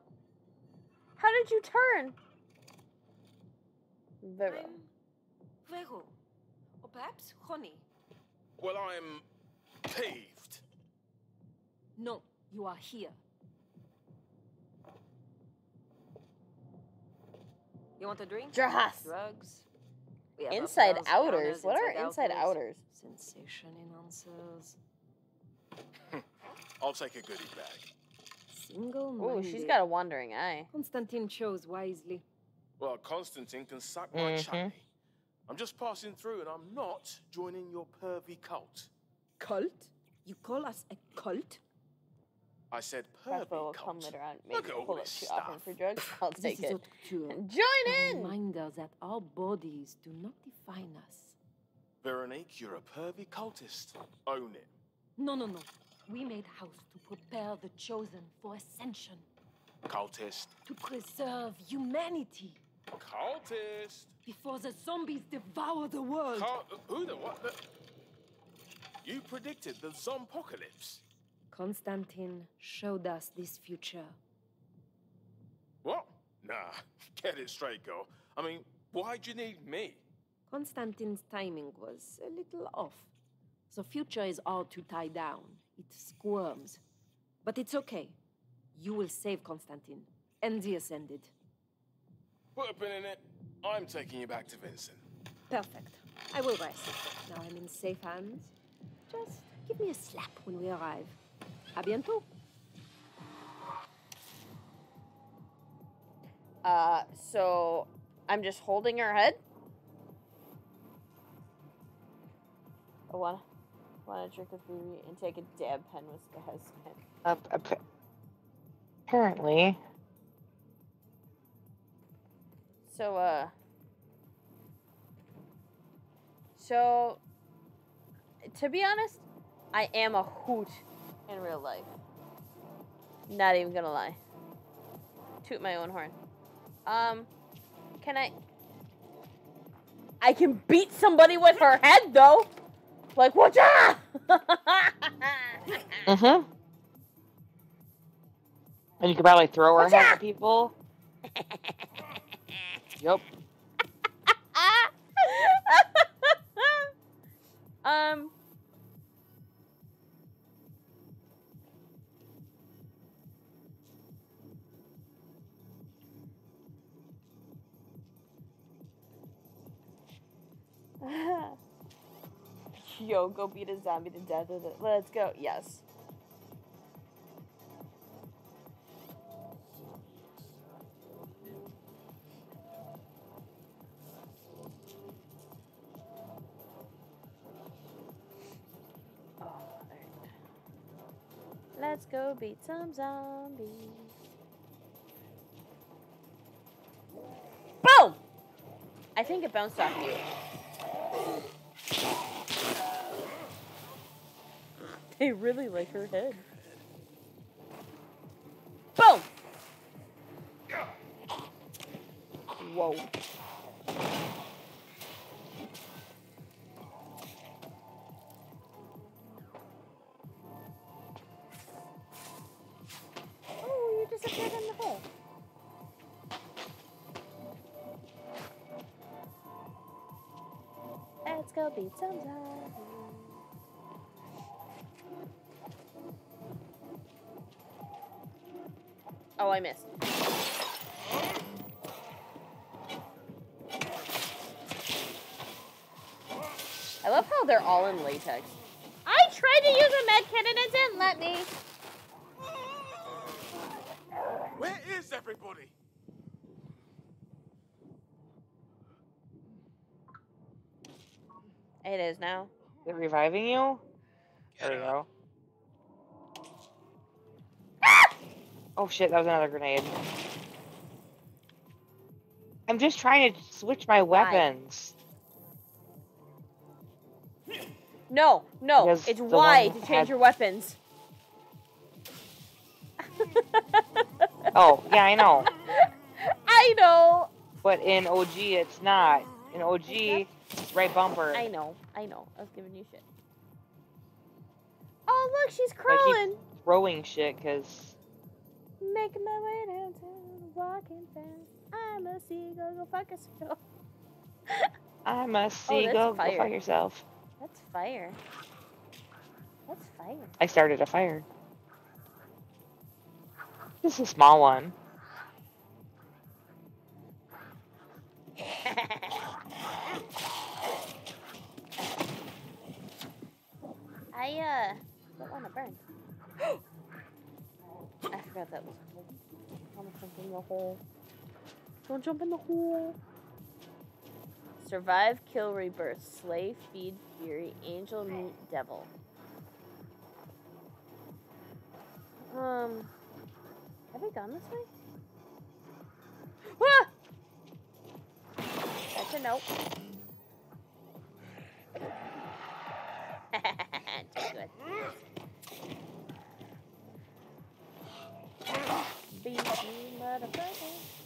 How did you turn? Vero. I'm Vero. Or perhaps Honey. Well, I'm peeved. No, you are here. You want a drink? Dras. Drugs? Inside outers. downers, What are inside outers? Sensation enhancers. I'll take a goodie bag. Single Ooh, she's got a wandering eye. Constantine chose wisely. Well, Constantine can suck my Mhm. chutney. I'm just passing through and I'm not joining your pervy cult. Cult? You call us a cult? I said Crossbow will come cult. later on. Look Maybe at all pull up this too often stuff. for drugs. I'll This take is it. haute uh, couture. Join A in! reminder that our bodies do not define us. Veronique, you're a pervy cultist. Own it. No, no, no. We made Haus to prepare the chosen for ascension, Cultist. to preserve humanity Cultist. before the zombies devour the world. Cul- who the what? The... You predicted the zompocalypse. Constantine showed us this future. What? Nah, get it straight, girl. I mean, why'd you need me? Constantine's timing was a little off. The future is all to tie down. It squirms. But it's okay. You will save Constantine and the Ascended. Put a pin in it. I'm taking you back to Vincent. Perfect. I will rest. Now I'm in safe hands. Just give me a slap when we arrive. A bientôt. Uh, so I'm just holding her head. I wanna, wanna drink with Ruby and take a dab pen with Sky's pen. Uh, apparently. So, uh. So, to be honest, I am a hoot in real life. Not even gonna lie. Toot my own horn. Um, can I. I can beat somebody with her head, though! Like, what's up? Mm-hmm. And you could probably throw her head at people. Yep. um. Yo, go beat a zombie to death with it. Let's go. Yes. Oh. Let's go beat some zombies. Boom! I think it bounced off you. They really like her head. Boom! Whoa. Oh, I missed. I love how they're all in latex. I tried to use a med kit and it didn't let me. Where is everybody? It is now. They're reviving you? Get There we up. go. Oh shit, that was another grenade. I'm just trying to switch my Why? weapons. No, no, Because it's the Y to change had- your weapons. Oh, yeah, I know. I know. But in OG, it's not. In OG, right bumper. I know. I know. I was giving you shit. Oh, look, she's keep- crawling. Throwing shit because Making my way downtown, walking fast. I'm a seagull, go fuck yourself. I'm a oh, seagull. Go fuck yourself. That's fire. That's fire. I started a fire. This is a small one. I uh don't want to burn. I forgot that was a hole. Don't jump in the hole. Don't jump in the hole. Survive, kill, rebirth, slay, feed, fury, angel, meet, devil. Um, have we gone this way? Ah! That's a nope. can't do motherfucker.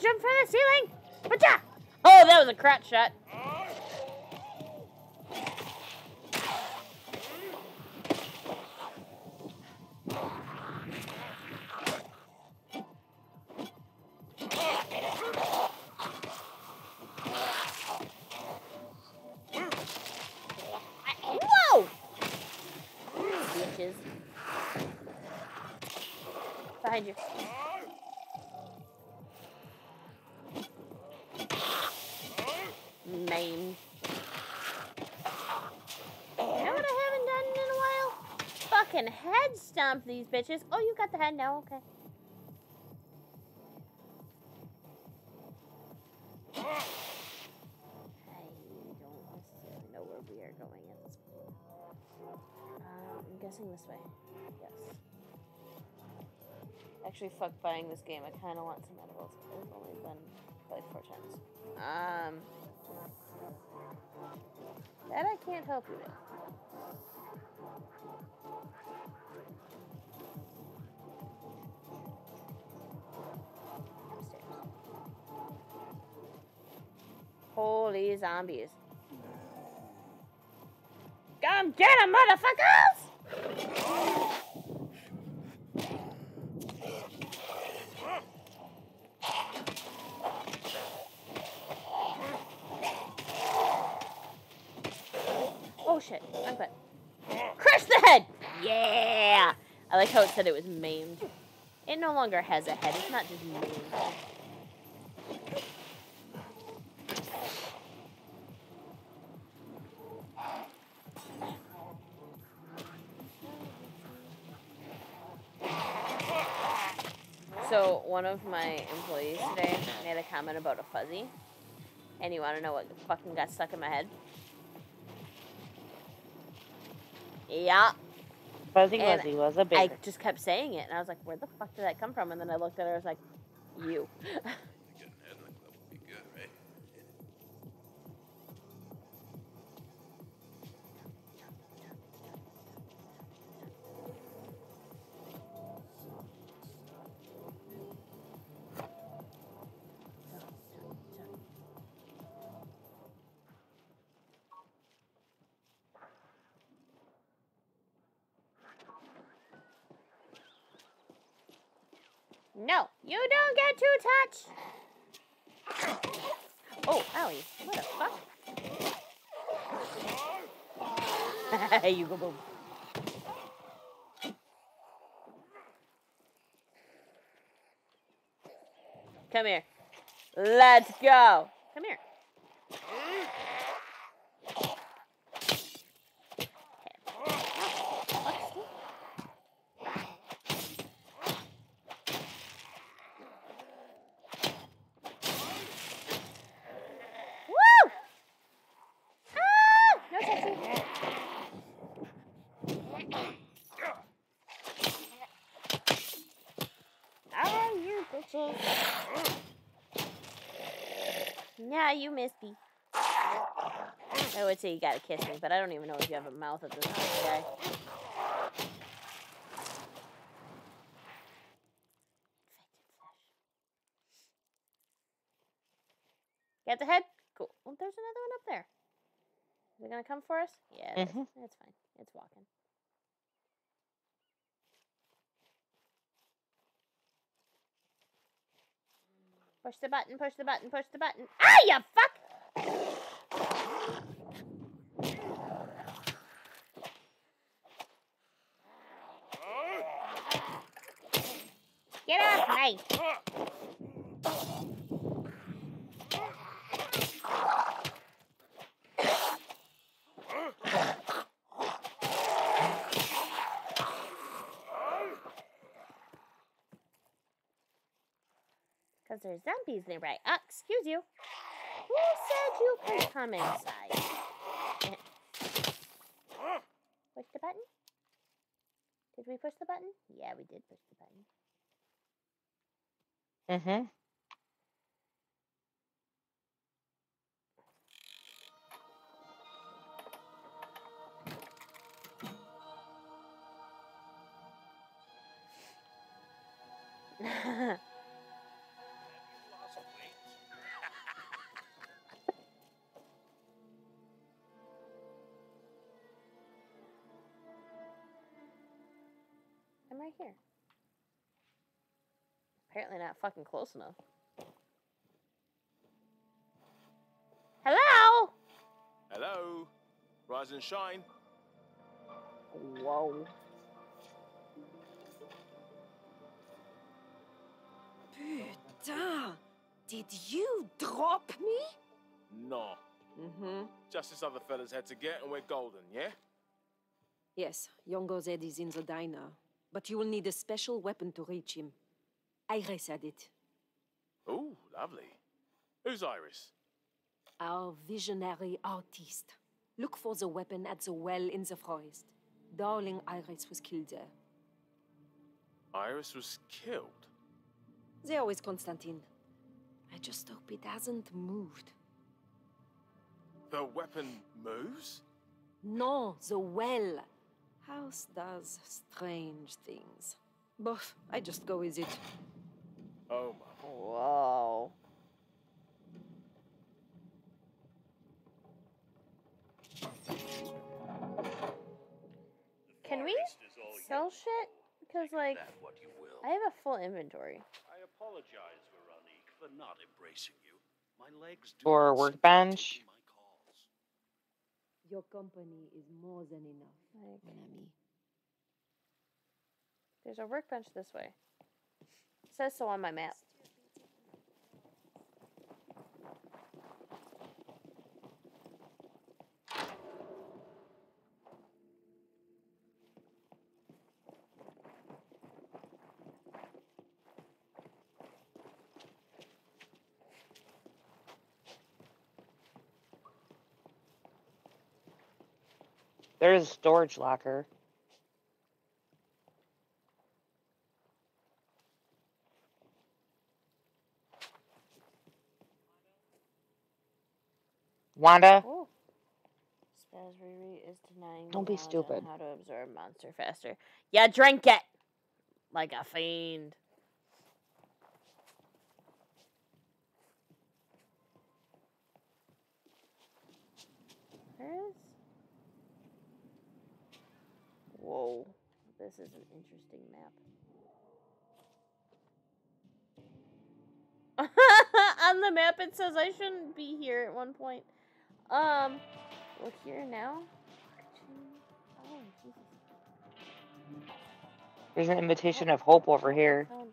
Jumped from the ceiling! Bacha! Oh, that was a crotch shot. Stomp these bitches. Oh, you got the head now, okay. I don't necessarily know where we are going at this point. Um, I'm guessing this way. Yes. Actually, fuck buying this game. I kind of want some edibles. I've only been like four times. Um, that I can't help you with. Holy zombies. Come get 'em, motherfuckers! Oh shit, I'm good. Crush the head! Yeah! I like how it said it was maimed. It no longer has a head, it's not just maimed. So one of my employees today made a comment about a fuzzy. And you wanna know what fucking got stuck in my head? Yeah. Fuzzy And Wuzzy was a big. I just kept saying it, and I was like, "Where the fuck did that come from?" And then I looked at her, I was like, "You." no, you don't get to touch. Oh, Allie, what the fuck? you go boom. Come here. Let's go. Come here. Woo! Ah! No touching. Ah, you bitches. Yeah, you missed me. I would say you gotta kiss me, but I don't even know if you have a mouth at this point, guy. Get the head? Cool. Well, there's another one up there. Is it gonna come for us? Yeah, is. Mhm. It's fine. It's walking. Push the button, push the button, push the button. Ah, you fuck! Get off me! Because there's zombies nearby. Ah, excuse you. Who said you could come inside? Eh. Push the button? Did we push the button? Yeah, we did push the button. Mm-hmm. I'm right here. Apparently not fucking close enough. Hello? Hello? Rise and shine. Whoa. Putain! Did you drop me? No. Mm-hmm. Just this other fella's had to get, and we're golden, yeah? Yes, Yongo's head is in the diner. But you will need a special weapon to reach him. Iris had it. Ooh, lovely. Who's Iris? Our visionary artist. Look for the weapon at the well in the forest. Darling Iris was killed there. Iris was killed. There is Constantine. I just hope it hasn't moved. The weapon moves? No, the well. Haus does strange things. But I just go with it. Oh my. Whoa. Can we forest is. Sell shit? Because, like, what you will. I have a full inventory. I apologize, Veronique, for not embracing you. My legs do For a not support workbench? my calls. Your company is more than enough, Like, mon ami. there's a workbench this way. Says so on my map. There's a storage locker. Wanda. Spaz Riri is denying Don't be stupid. how to absorb monster faster. Yeah, drink it! Like a fiend. Where is... Whoa. This is an interesting map. On the map it says I shouldn't be here at one point. Um, we're here now. Oh, Jesus. there's an invitation of hope over here. Okay.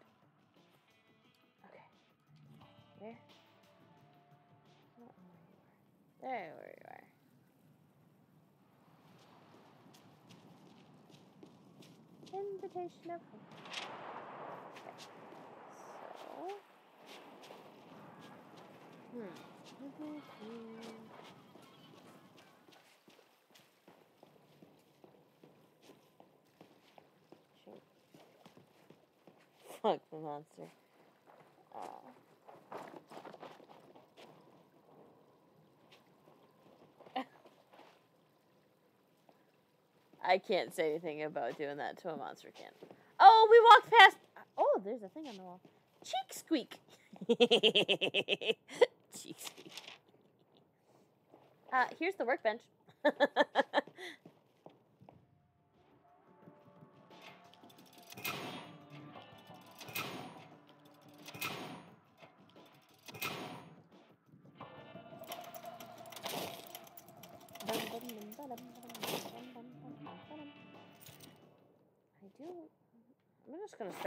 Where? I don't know where you are. There where you are. Invitation of hope. Okay. So. Hmm. Shoot. Fuck the monster. Uh. I can't say anything about doing that to a monster can. Oh, we walked past. Oh, there's a thing on the wall. Cheek squeak. Cheek squeak. Uh, here's the workbench.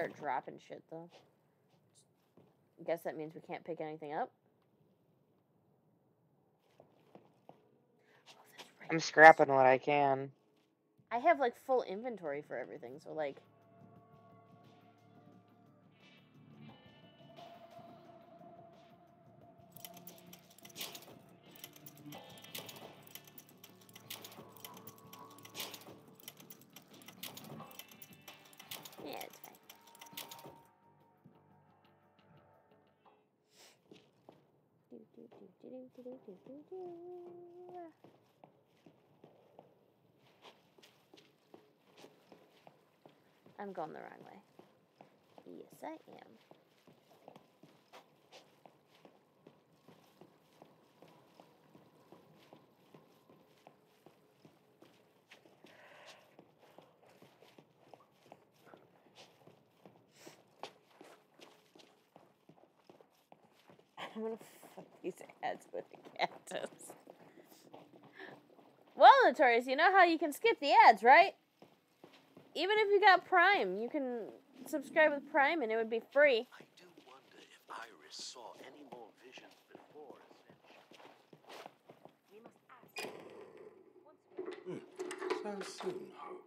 start dropping shit though. I guess that means we can't pick anything up. Oh. I'm scrapping what I can. I have like full inventory for everything, so like. I'm the wrong way. Yes, I am. I'm gonna fuck these ads with a cactus. Well, Notorious, you know how you can skip the ads, right? Even if you got Prime, you can subscribe with Prime and it would be free. I do wonder if Iris saw any more visions before Ascension. Hmm. So soon, Hope.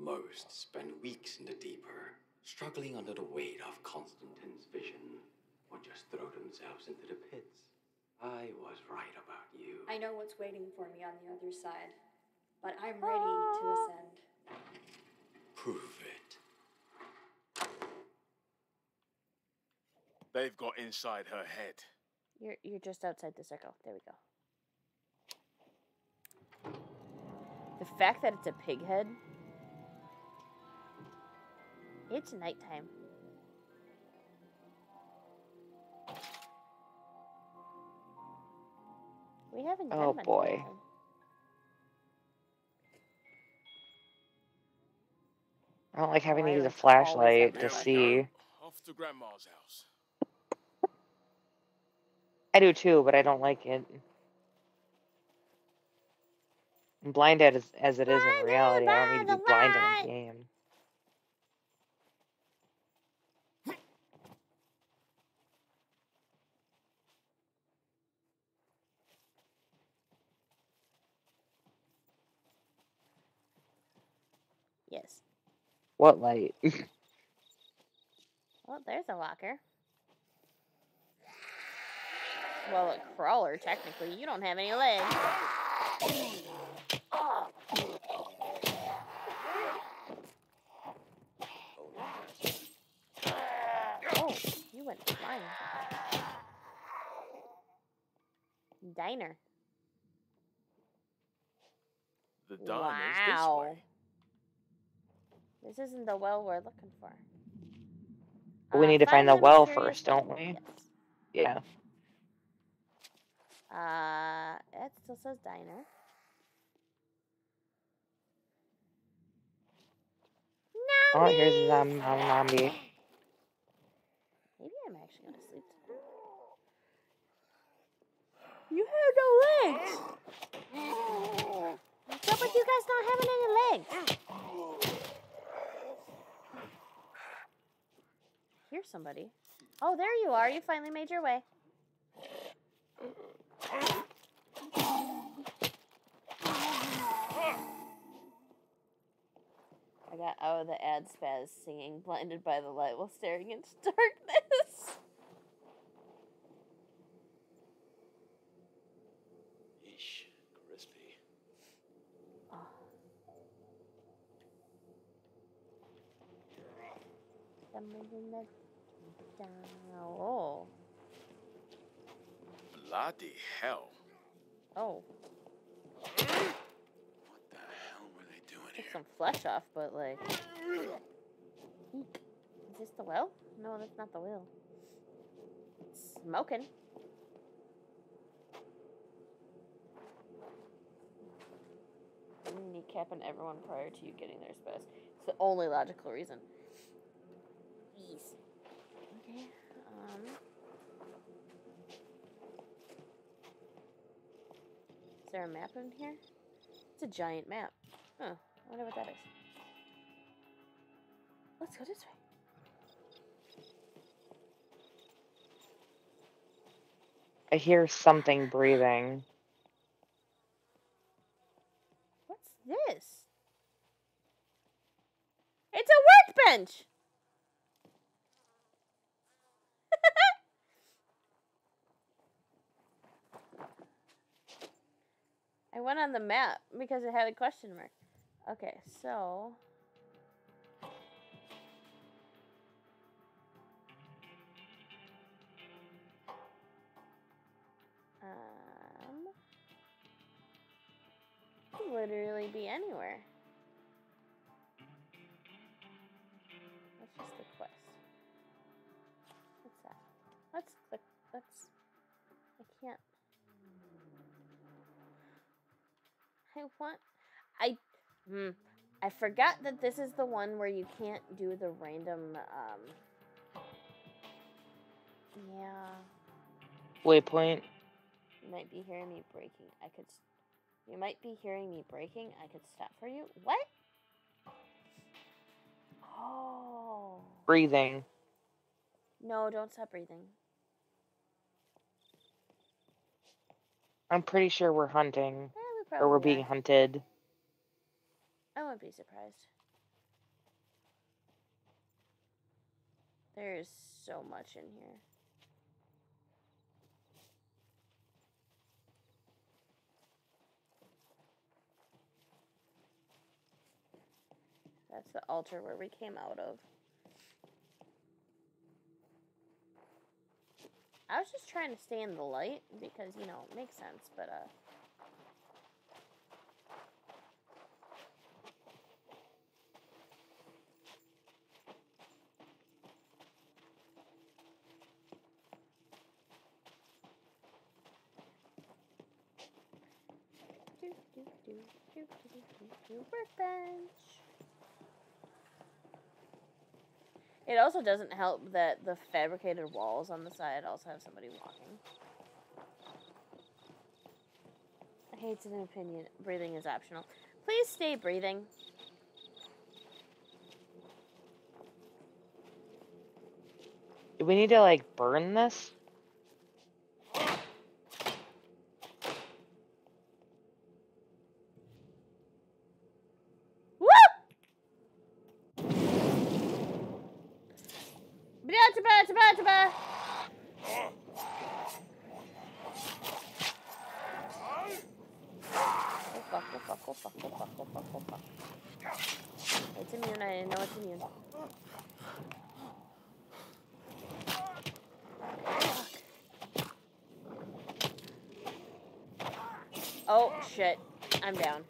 Most spend weeks in the deeper, struggling under the weight of Constantine's vision, or just throw themselves into the pits. I was right about you. I know what's waiting for me on the other side, but I'm ready to ascend. Prove it. They've got inside her head. You're you're just outside the circle. There we go. The fact that it's a pig head. It's nighttime. We haven't done Oh, boy. nighttime. I don't like having to use a was it always flashlight to see. Off to Grandma's house. I do too, but I don't like it. I'm blinded as, as it is in reality. I don't need to be blind in a game. Yes. What light? Well, there's a locker. Well, a crawler, technically. You don't have any legs. Oh, you went flying. Diner. The diner's this Wow. way. This isn't the well we're looking for. But we Uh, need to find the a well first, don't we? Yes. Yeah. Uh, it still says diner. Nami! Oh, here's Nummies! um, um zombie. Maybe I'm actually gonna sleep. You have no legs. What's up with you guys not having any legs? Here's somebody. Oh, there you are. You finally made your way. I got out of the ad spaz singing Blinded by the Light while staring into darkness. Yeesh, crispy. Someone in the down. Oh. Bloody hell. Oh. What the hell were they doing Took here? some flesh off, but like. Eek. Is this the well? No, that's not the well. It's smoking. Kneecapping everyone prior to you getting there, Spaz. It's the only logical reason. Okay. Um. Is there a map in here? It's a giant map. Huh. I wonder what that is. Let's go this way. I hear something breathing. What's this? It's a workbench! I went on the map because it had a question mark. Okay, so... Um... Could literally be anywhere. That's just the quest. What's that? Let's click, let's I want. I. Hmm. I forgot that this is the one where you can't do the random. Um. Yeah. Waypoint. You might be hearing me breaking. I could. You might be hearing me breaking. I could stop for you. What? Oh. Breathing. No, don't stop breathing. I'm pretty sure we're hunting. We Or we're being hunted. I wouldn't be surprised. There's so much in here. That's the altar where we came out of. I was just trying to stay in the light because, you know, it makes sense, but, uh. Do, do, do, do, do, do, Workbench. It also doesn't help that the fabricated walls on the side also have somebody walking. I hate an opinion. Breathing is optional. Please stay breathing. Do we need to like burn this? Woo! Blah, blah, blah, blah. Oh fuck, oh fuck, oh fuck, oh fuck, oh fuck, oh fuck. It's immune, I didn't know it's immune. Oh shit, I'm down.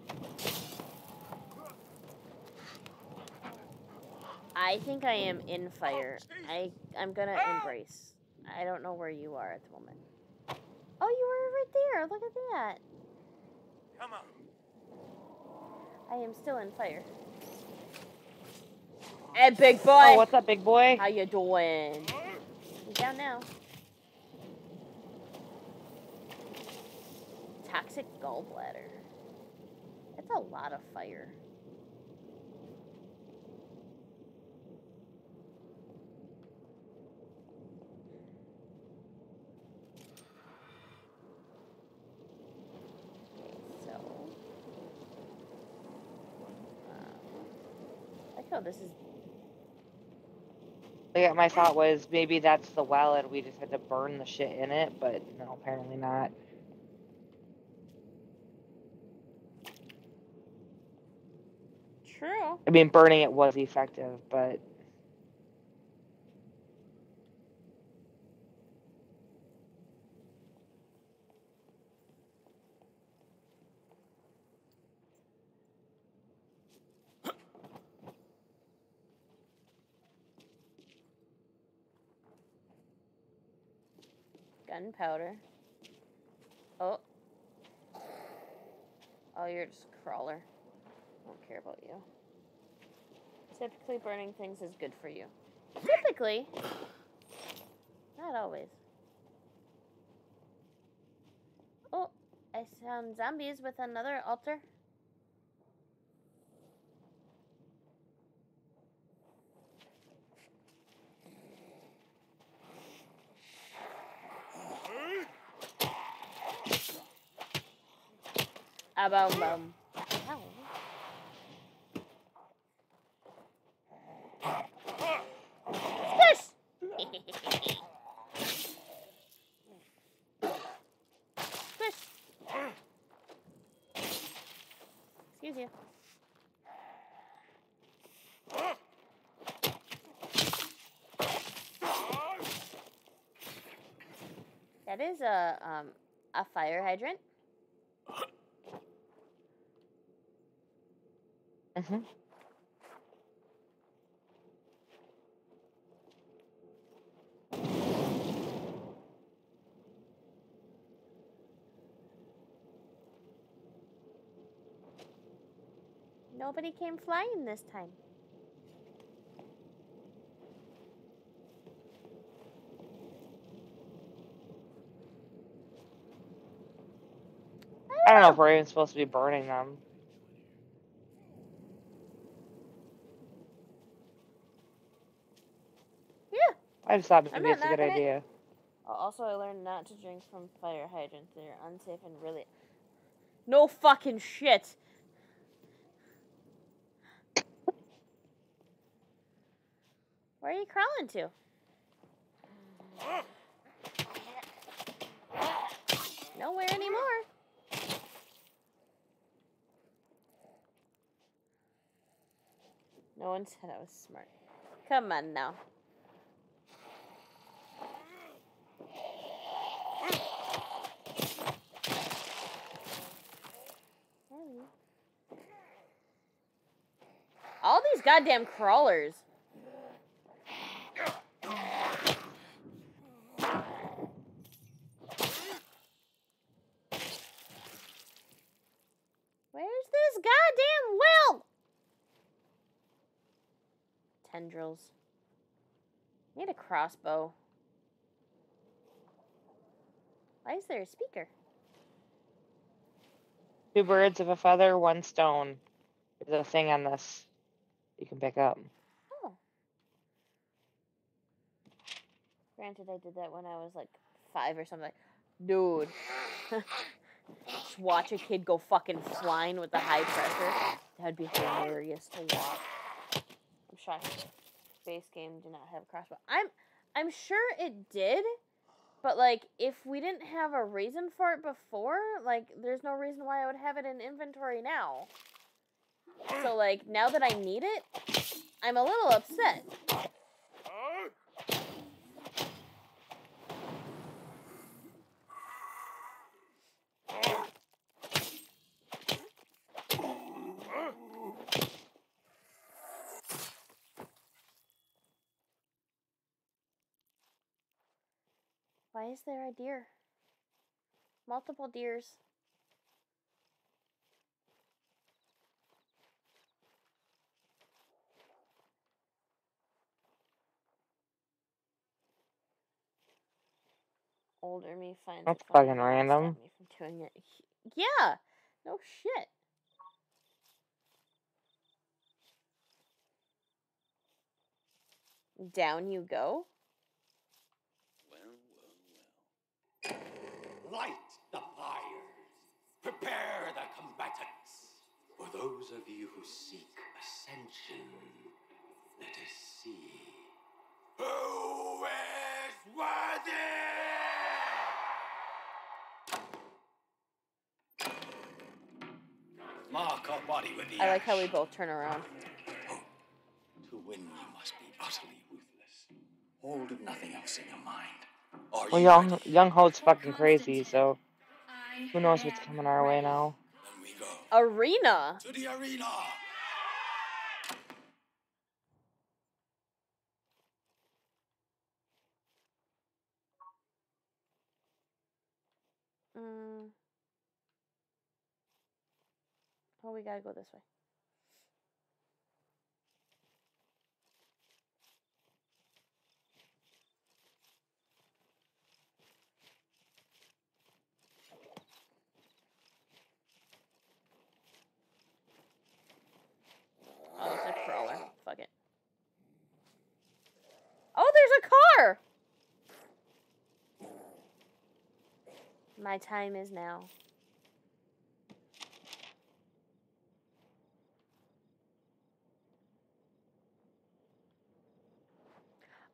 I think I am in fire. I I'm gonna ah! embrace. I don't know where you are at the moment. Oh, you were right there. Look at that. Come on. I am still in fire. Hey, big boy. Oh, what's up, big boy? How you doing? You down now? Toxic gallbladder. That's a lot of fire. Okay, so. Um, I like how this is My thought was maybe that's the well and we just had to burn the shit in it, but no, apparently not. true. I mean, burning it was effective, but Gunpowder. Oh. Oh, you're just a crawler. I don't care about you. Typically, burning things is good for you. Typically. Not always. Oh, I found zombies with another altar. Ah, boom, boom. Squish! Squish! Excuse you. That is a um a fire hydrant. Hmm Nobody came flying this time. I don't know if we're even supposed to be burning them. Yeah. I just thought maybe it's a good idea. Also, I learned not to drink from fire hydrants. They're unsafe and really. No fucking shit. Where are you crawling to? Nowhere anymore. No one said I was smart. Come on now. All these goddamn crawlers. Where's this goddamn well? Tendrils. Need a crossbow. Why is there a speaker? Two birds of a feather, one stone. There's a thing on this you can pick up. Oh. Granted, I did that when I was like five or something. Dude. Just watch a kid go fucking flying with the high pressure. That'd be hilarious to watch. I'm shocked. Base game did not have a crossbow. I'm I'm sure it did, but like if we didn't have a reason for it before, like there's no reason why I would have it in inventory now. So like now that I need it, I'm a little upset. Why is there a deer? Multiple deers. Older me finds That's it funny fucking how random. me from doing it. Yeah, no shit. Down you go. Light the fires. Prepare the combatants. For those of you who seek ascension, let us see. Who is worthy? Mark our body with the I like how we both turn around. To win, you must be utterly ruthless. Hold of nothing else in your mind. Are Well, you young ready? young Hode's fucking crazy, so who knows what's coming our way now? We go Arena. to the arena. Mm. Oh, we gotta go this way. Oh, a crawler. Fuck it. Oh, there's a car! My time is now.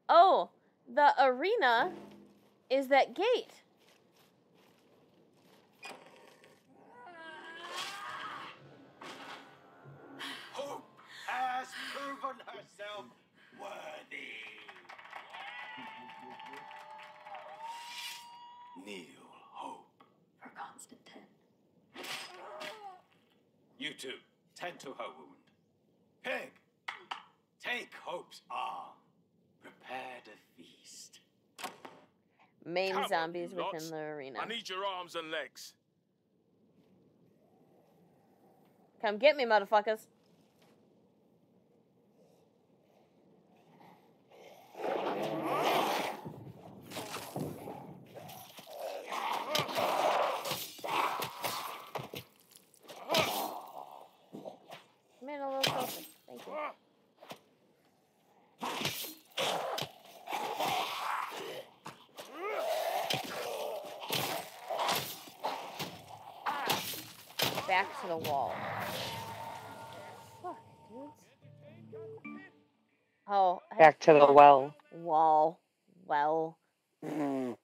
Oh, the arena is that gate. Hope has proven herself worthy. Kneel, Hope. For Constantine. You two, tend to her wound. Peg, take Hope's arm. Prepare to feast. Main Come zombies you within the arena. I need your arms and legs. Come get me, motherfuckers. Come in a little closer. Thank you. Wall. Fuck, dudes. Oh, Back to the well. wall. Well. Same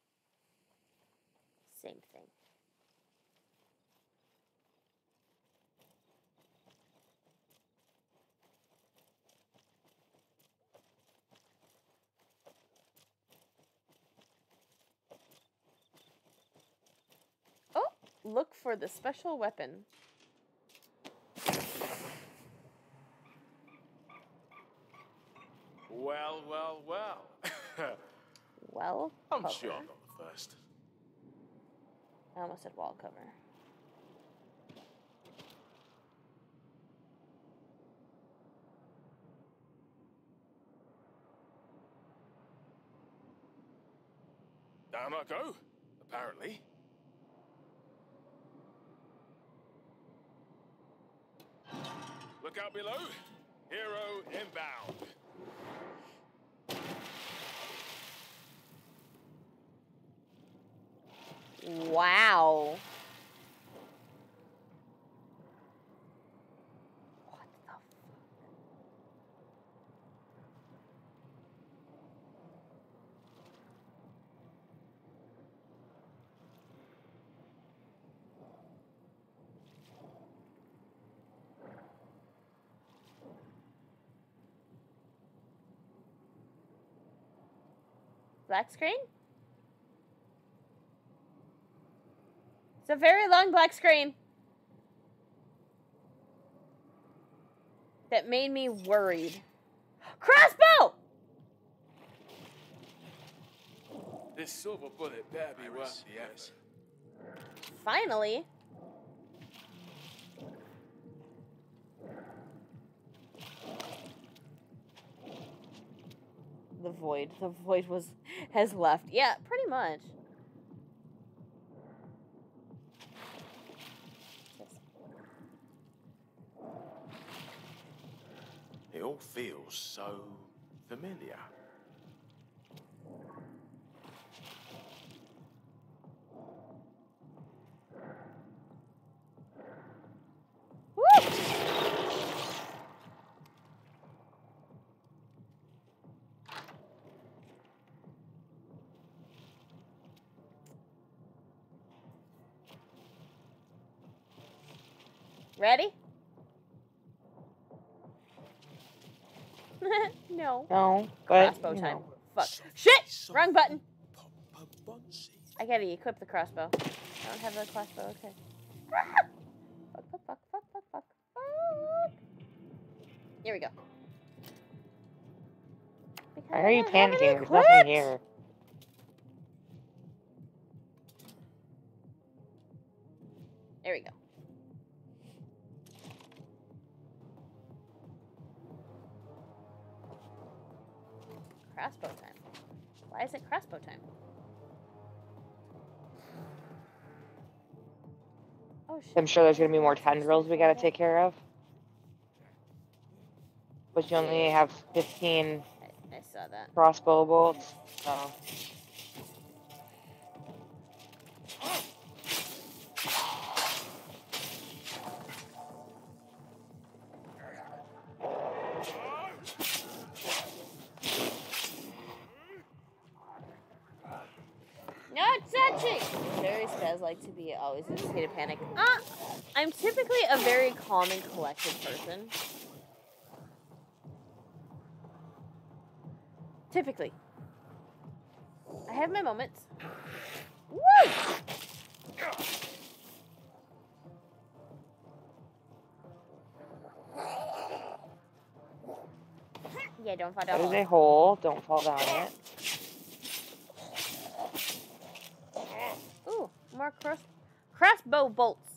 thing. Oh, look for the special weapon. Well, well, well. Well, I'm cover. sure not the first. I almost said wall cover. Down I go, apparently. Look out below. Hero inbound. Wow. What the fuck? Black screen? It's a very long black screen. That made me worried. Crossbow! This silver bullet better be worth the effort. Finally. The void. The void was has left. Yeah, pretty much. All feels so familiar. Ready? No. No, but Crossbow time. know. Fuck. Shit! Wrong button. I gotta equip the crossbow. I don't have the crossbow. Okay. Fuck, fuck, fuck, fuck, fuck, fuck, fuck. Here we go. Because Why are you I don't have it panicking? There's nothing here. There we go. Crossbow time. Why is it crossbow time? Oh shit. I'm sure there's gonna be more tendrils we gotta take care of. But you only have 15 I, I saw that. crossbow bolts, so. To be always in a panic. Uh, I'm typically a very calm and collected person. Typically. I have my moments. Woo! Yeah, don't fall down. is a hole. Don't fall down it. Ooh, more cross crossbow bolts.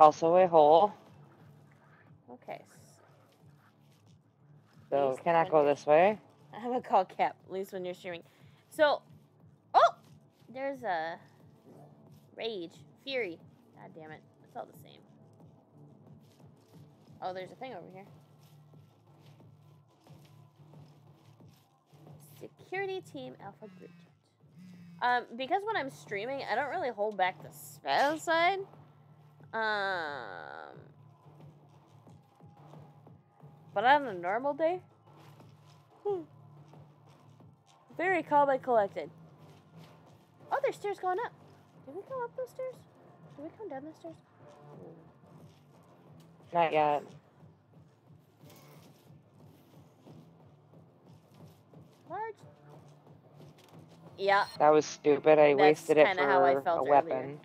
Also a hole. okay. So Least cannot go this way. I'm gonna call Cap, at least when you're streaming. So, oh, there's a rage, fury. God damn it, it's all the same. Oh, there's a thing over here. Security team Alpha Group. Um, because when I'm streaming, I don't really hold back the spell side. Um, but on a normal day, hmm, very calm and collected. Oh, there's stairs going up. Did we go up those stairs? Did we come down those stairs? Not yet. Large. Yeah. That was stupid. I That's wasted it kinda how I for a earlier.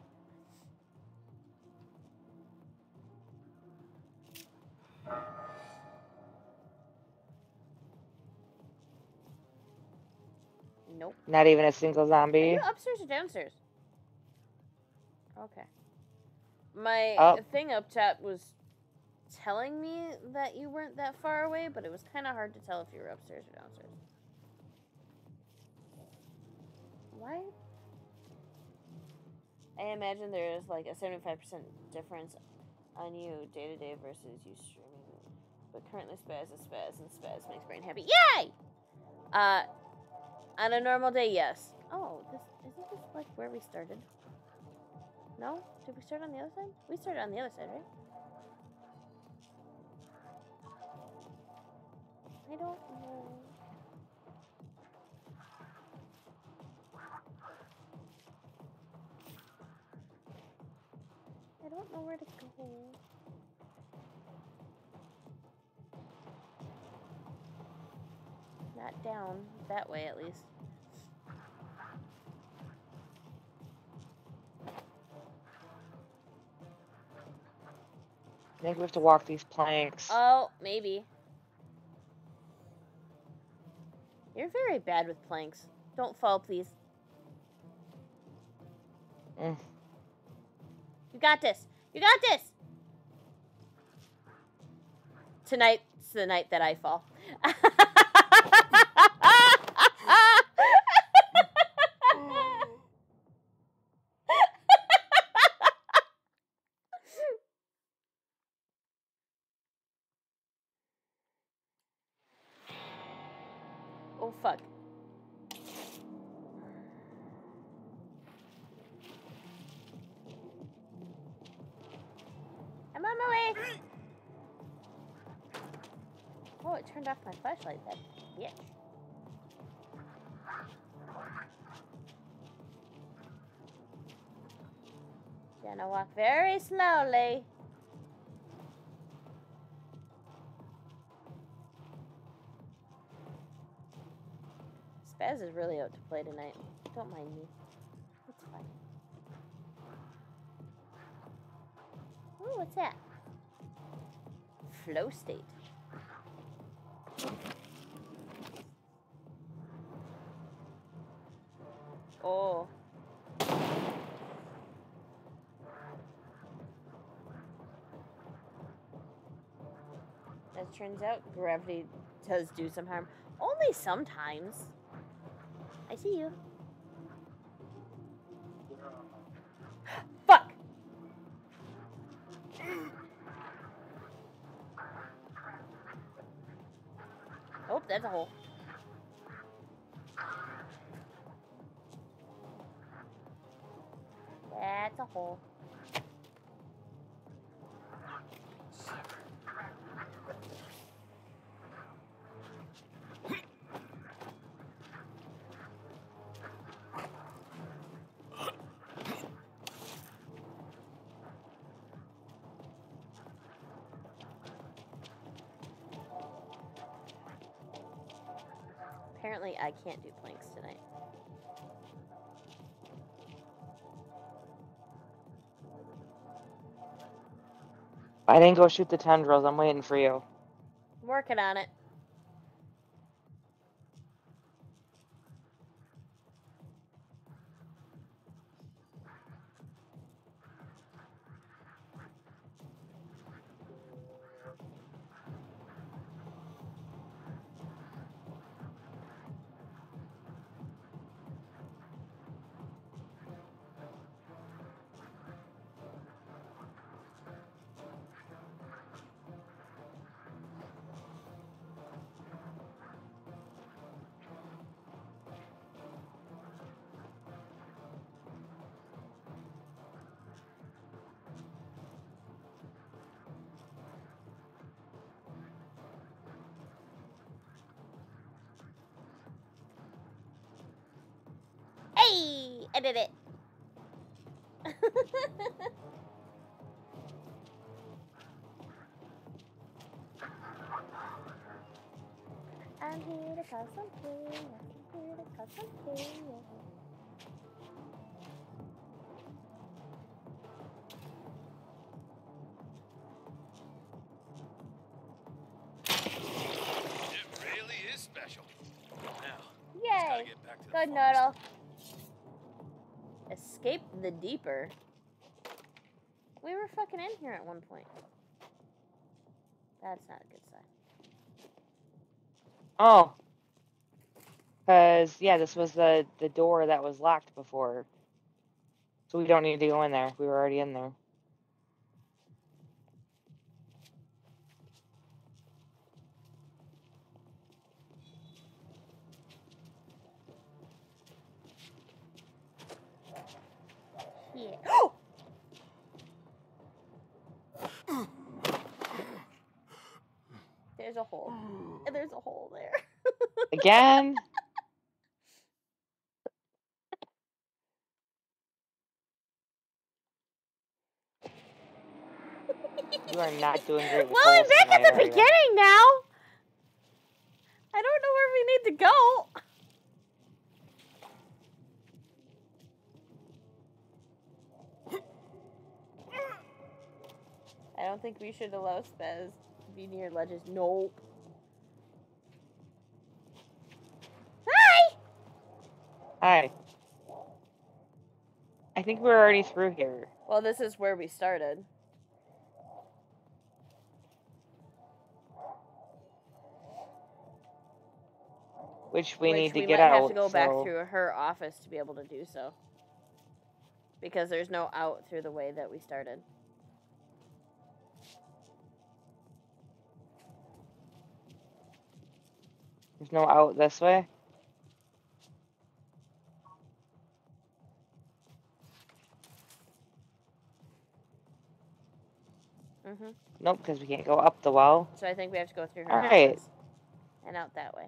Nope. Not even a single Are zombie. you upstairs or downstairs? Okay. My Up. thing up top was telling me that you weren't that far away, but it was kind of hard to tell if you were upstairs or downstairs. Why? I imagine there is like a 75% difference on you day to day versus you streaming. But currently, spaz is spaz, and spaz makes brain happy. Yay! Uh, on a normal day, yes. Oh, this isn't this like where we started? No? Did we start on the other side? We started on the other side, right? I don't know. I don't know where to go. Not down that way, at least. I think we have to walk these planks. Oh, maybe. You're very bad with planks. Don't fall, please. Mm. You got this. You got this. Tonight's the night that I fall. oh fuck. I'm on my way. Oh, it turned off my flashlight. That walk very slowly. Spaz is really out to play tonight. Don't mind me. It's fine. Ooh, what's that? Flow state. Oh. As turns out, gravity does do some harm. Only sometimes. I see you. I didn't go shoot the tendrils. I'm waiting for you. I'm working on it. Here to cause some chaos. I'm here to cause some chaos. It really is special. Now, Yay! get back to Good noodle. Escape the deeper. We were fucking in here at one point. That's not a good sign. Oh. Cause yeah, this was the the door that was locked before. So we don't need to go in there. We were already in there. Yeah. There's a hole. There's a hole there. Again? You are not doing great well, I'm back at the beginning now. I don't know where we need to go. I don't think we should allow Spaz to be near ledges. Nope. Hi! Hi. I think we're already through here. Well, this is where we started. Which we which need to we get might out. have to go back through her office to be able to do so. Because there's no out through the way that we started. There's no out this way. hmm Nope, because we can't go up the well. So I think we have to go through her All right. office and out that way.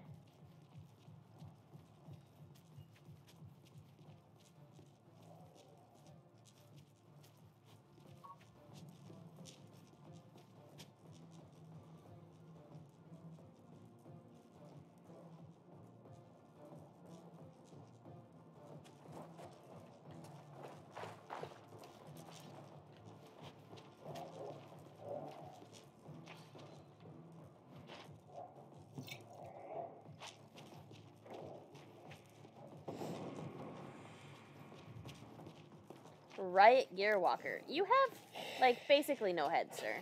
Riot Gear Walker. You have, like, basically no head, sir.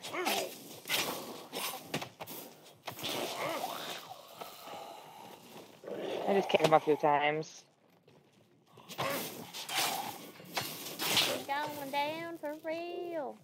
I just kicked him a few times. We're going down for real.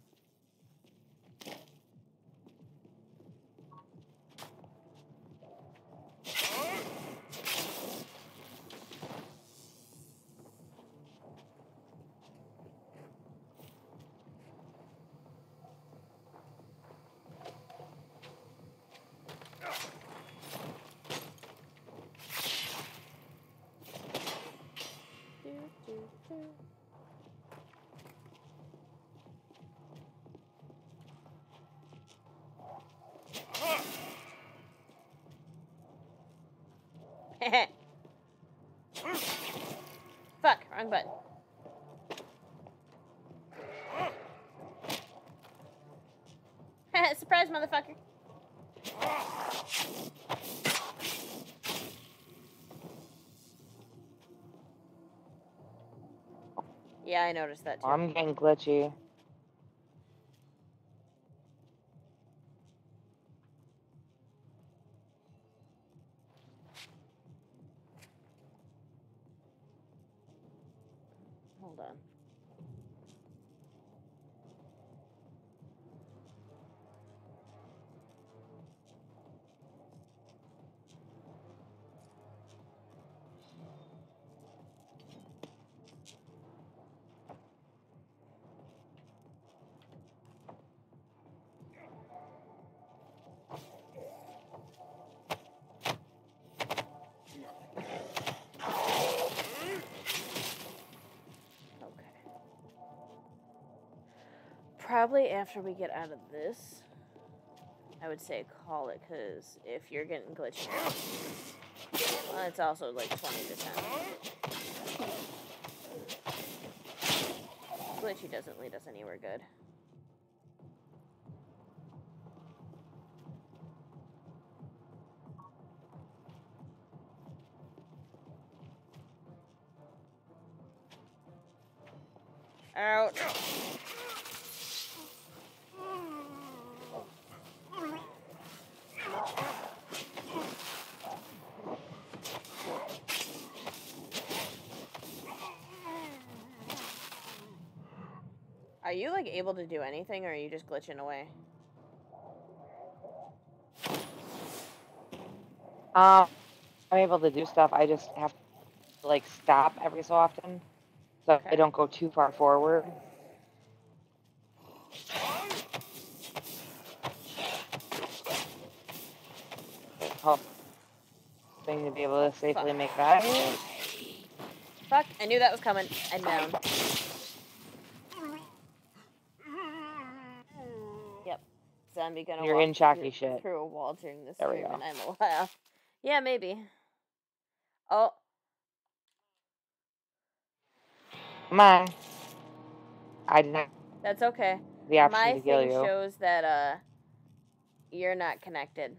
Do, do, do. Wrong button. Surprise, motherfucker. Yeah, I noticed that too. I'm getting glitchy. Probably after we get out of this, I would say call it because if you're getting glitchy, well, it's also like 20 to 10. Glitchy doesn't lead us anywhere good. Able to do anything or are you just glitching away? Um, I'm able to do stuff. I just have to like stop every so often, so I don't go too far forward. Help thing to be able to safely make that. Fuck, I knew that was coming. I'm down. Yep. Zombie gonna You're in chalky through, shit. through a wall during this There stream and I'm alive. Yeah, maybe. Oh, My. I did not that's okay. the option My to kill thing you. shows that uh you're not connected.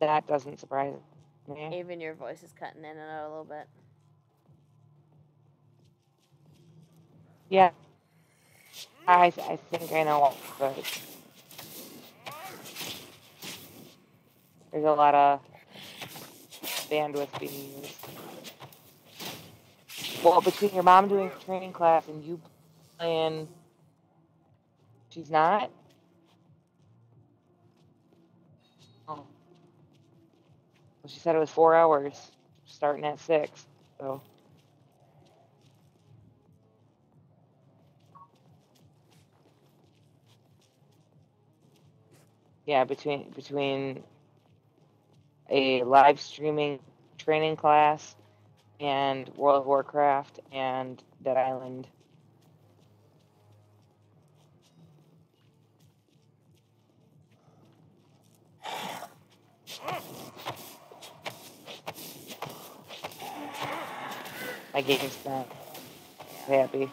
That doesn't surprise me. Even your voice is cutting in and out a little bit. Yeah. I I think I know, but there's a lot of bandwidth being used. Well, between your mom doing training class and you playing, she's not. Oh. Well, she said it was four hours, starting at six. So. Yeah between between a live streaming training class and World of Warcraft and Dead Island. My game's not happy.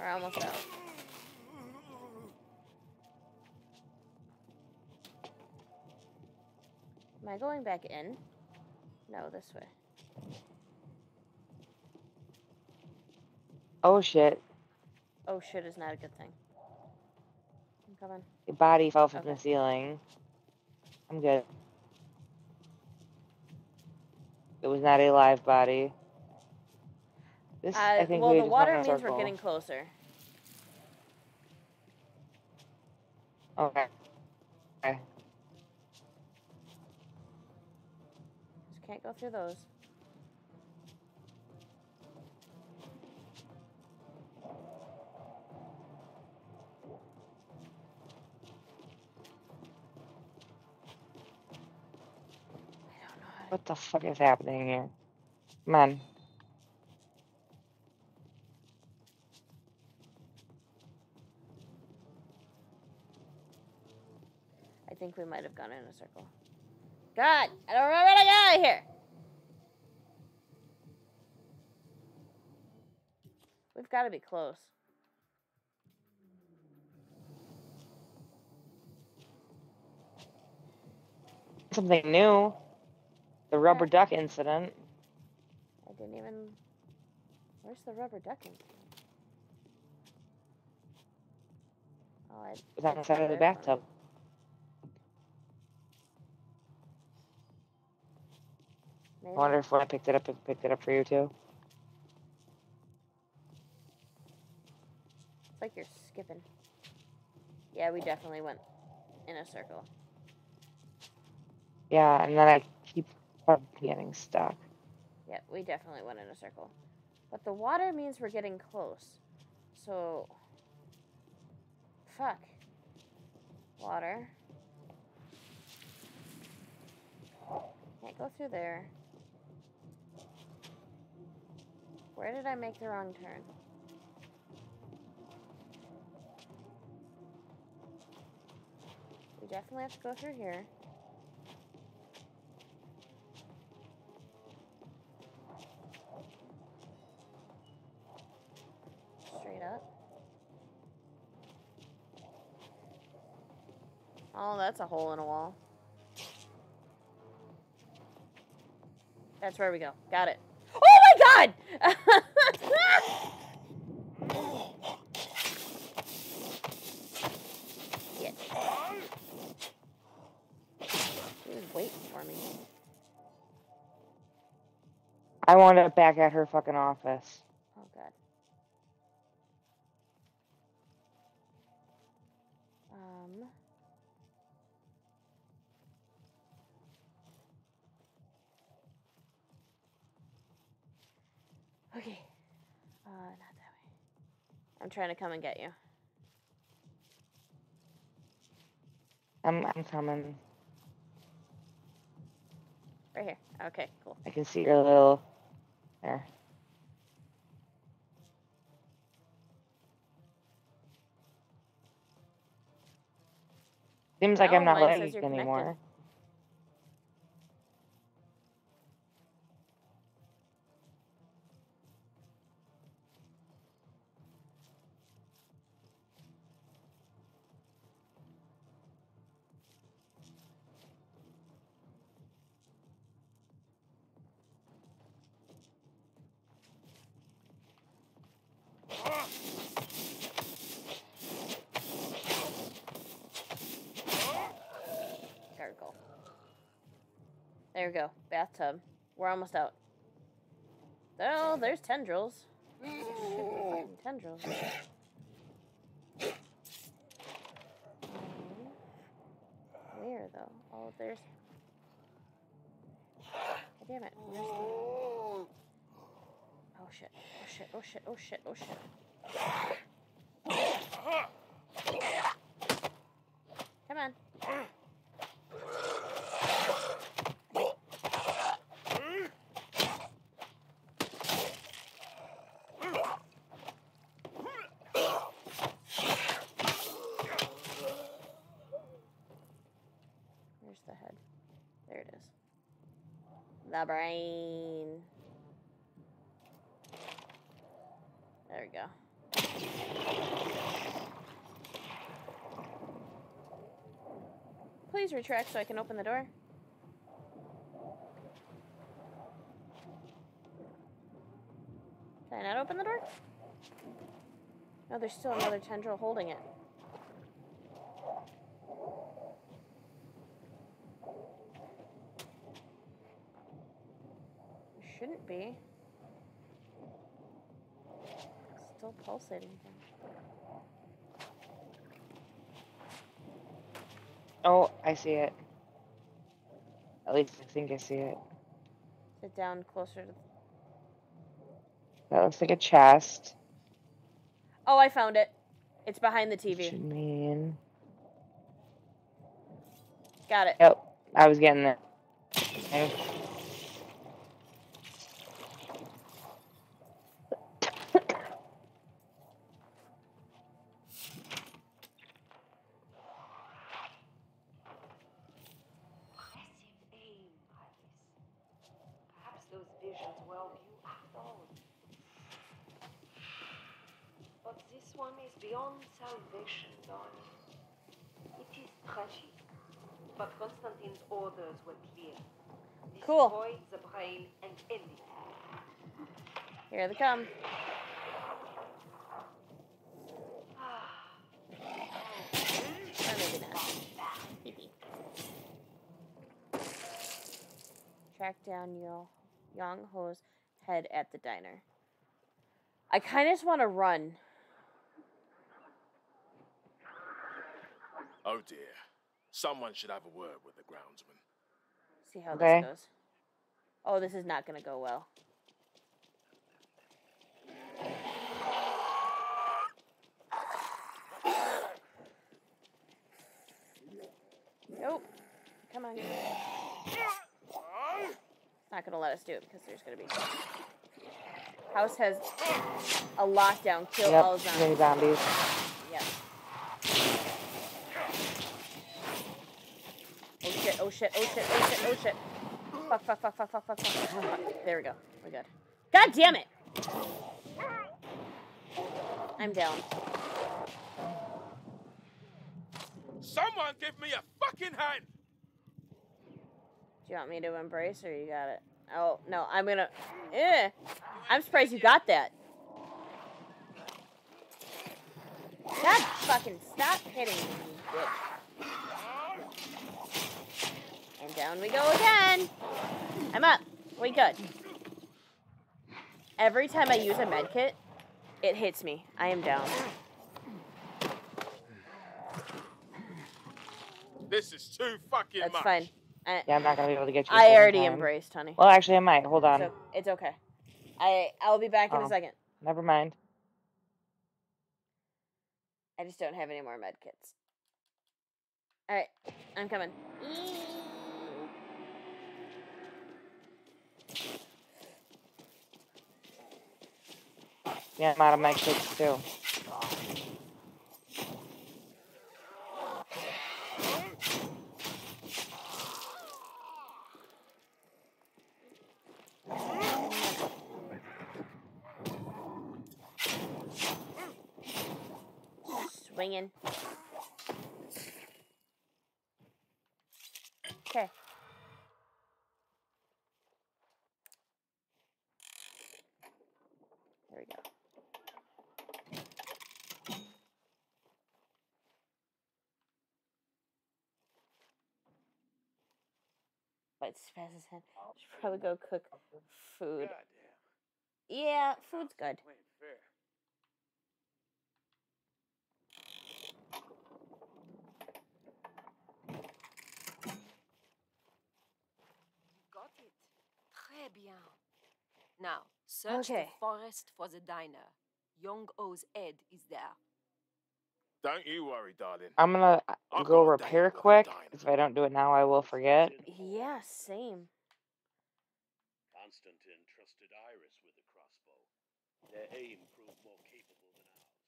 We're almost out. Am I going back in? No, this way. Oh shit! Oh shit is not a good thing. I'm coming. Your body fell from Okay. the ceiling. I'm good. It was not a live body. This, Uh, I think well, we the water went in a means we're getting closer. Okay. Okay. Can't go through those. I don't know how to What the fuck is happening here? Man. I think we might have gone in a circle. God, I don't remember how to get out of here. We've got to be close. Something new. The rubber duck incident. I didn't even. Where's the rubber duck incident? Oh, I. It was on the side of the bathtub. I wonder if when I picked it up, it picked it up for you too. It's like you're skipping. Yeah, we definitely went in a circle. Yeah, and then I keep getting stuck. Yeah, we definitely went in a circle. But the water means we're getting close. So. Fuck. Water. Can't go through there. Where did I make the wrong turn? We definitely have to go through here. Straight up. Oh, that's a hole in a wall. That's where we go. Got it. God! Waiting for me. I wound up back at her fucking office. I'm trying to come and get you. I'm I'm coming. Right here. Okay, cool. I can see your little there. Seems like No, I'm not mine says lagging you're connected. anymore. Gargle. There we go. Bathtub. We're almost out. Oh, there's tendrils. Fucking tendrils. Where though? Oh, there's. God damn it. Where's the... Oh shit. Oh, Oh shit. Oh shit. Oh shit. Oh shit. Come on. Where's the head? There it is. The brain. There we go. Retract so I can open the door. Can I not open the door? No, there's still another tendril holding it. Shouldn't be. It's still pulsating. I see it. At least I think I see it. Sit down closer to. That looks like a chest. Oh, I found it. It's behind the TV. Should mean. Got it. Yep, I was getting there. Okay. one is beyond salvation, darling. It is tragic. But Constantine's orders were clear. Cool. Destroy the brain and end it. Here they come. Or maybe not. Track down Yo- Young Ho's head at the diner. I kind of just want to run. Oh dear. Someone should have a word with the groundsman. See how Okay. this goes. Oh, this is not going to go well. Nope. Come on. Not going to let us do it because there's going to be. Haus has a lockdown. Kill yep, all zombies. Many zombies. Oh shit, oh shit, oh shit, oh shit, oh shit. Fuck, fuck, fuck, fuck, fuck, fuck. fuck. There we go. We're good. God damn it! I'm down. Someone give me a fucking hand! Do you want me to embrace or you got it? Oh, no, I'm gonna. Eh. I'm surprised you got that. God fucking stop hitting me, bitch. And down we go again. I'm up. We good. Every time I use a med kit, it hits me. I am down. This is too fucking That's much. fine. I, Yeah, I'm not gonna be able to get you. I already time. embraced, honey. Well, actually, I might. Hold on. So it's okay. I I'll be back in Oh. a second. Never mind. I just don't have any more med kits. All right, I'm coming. Yeah, I'm out of my kits too. Swinging. Okay. There we go. Bites as fast as hand. Should probably go cook food. Yeah, food's good. Très bien. Now, search Okay. the forest for the diner. Young Ho's head is there. Don't you worry, darling. I'm gonna uh, I'll go go repair quick. If I don't do it now, I will forget. Yeah, same. Constantine trusted Iris with the crossbow. Their aim proved more capable than ours.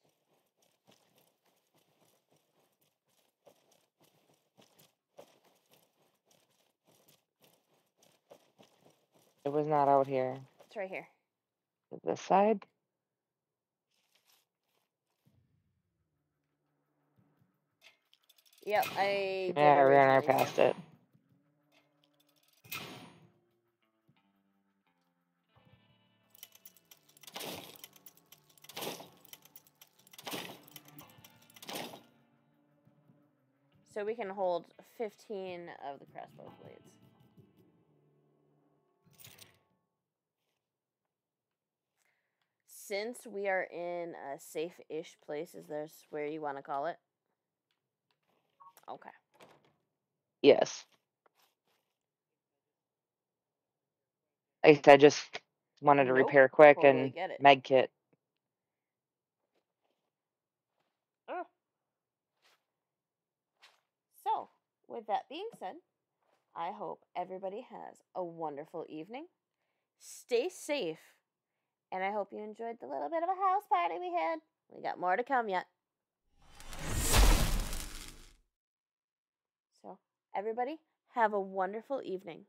It was not out here. It's right here. This side. Yep, I. Yeah, I ran right past it. So we can hold 15 of the crossbow blades. Since we are in a safe-ish place, is this where you want to call it? Okay. Yes. Like I said, just wanted to Nope, repair quick totally and med kit. Oh. So, with that being said, I hope everybody has a wonderful evening. Stay safe. And I hope you enjoyed the little bit of a Haus party we had. We got more to come yet. So, everybody, have a wonderful evening.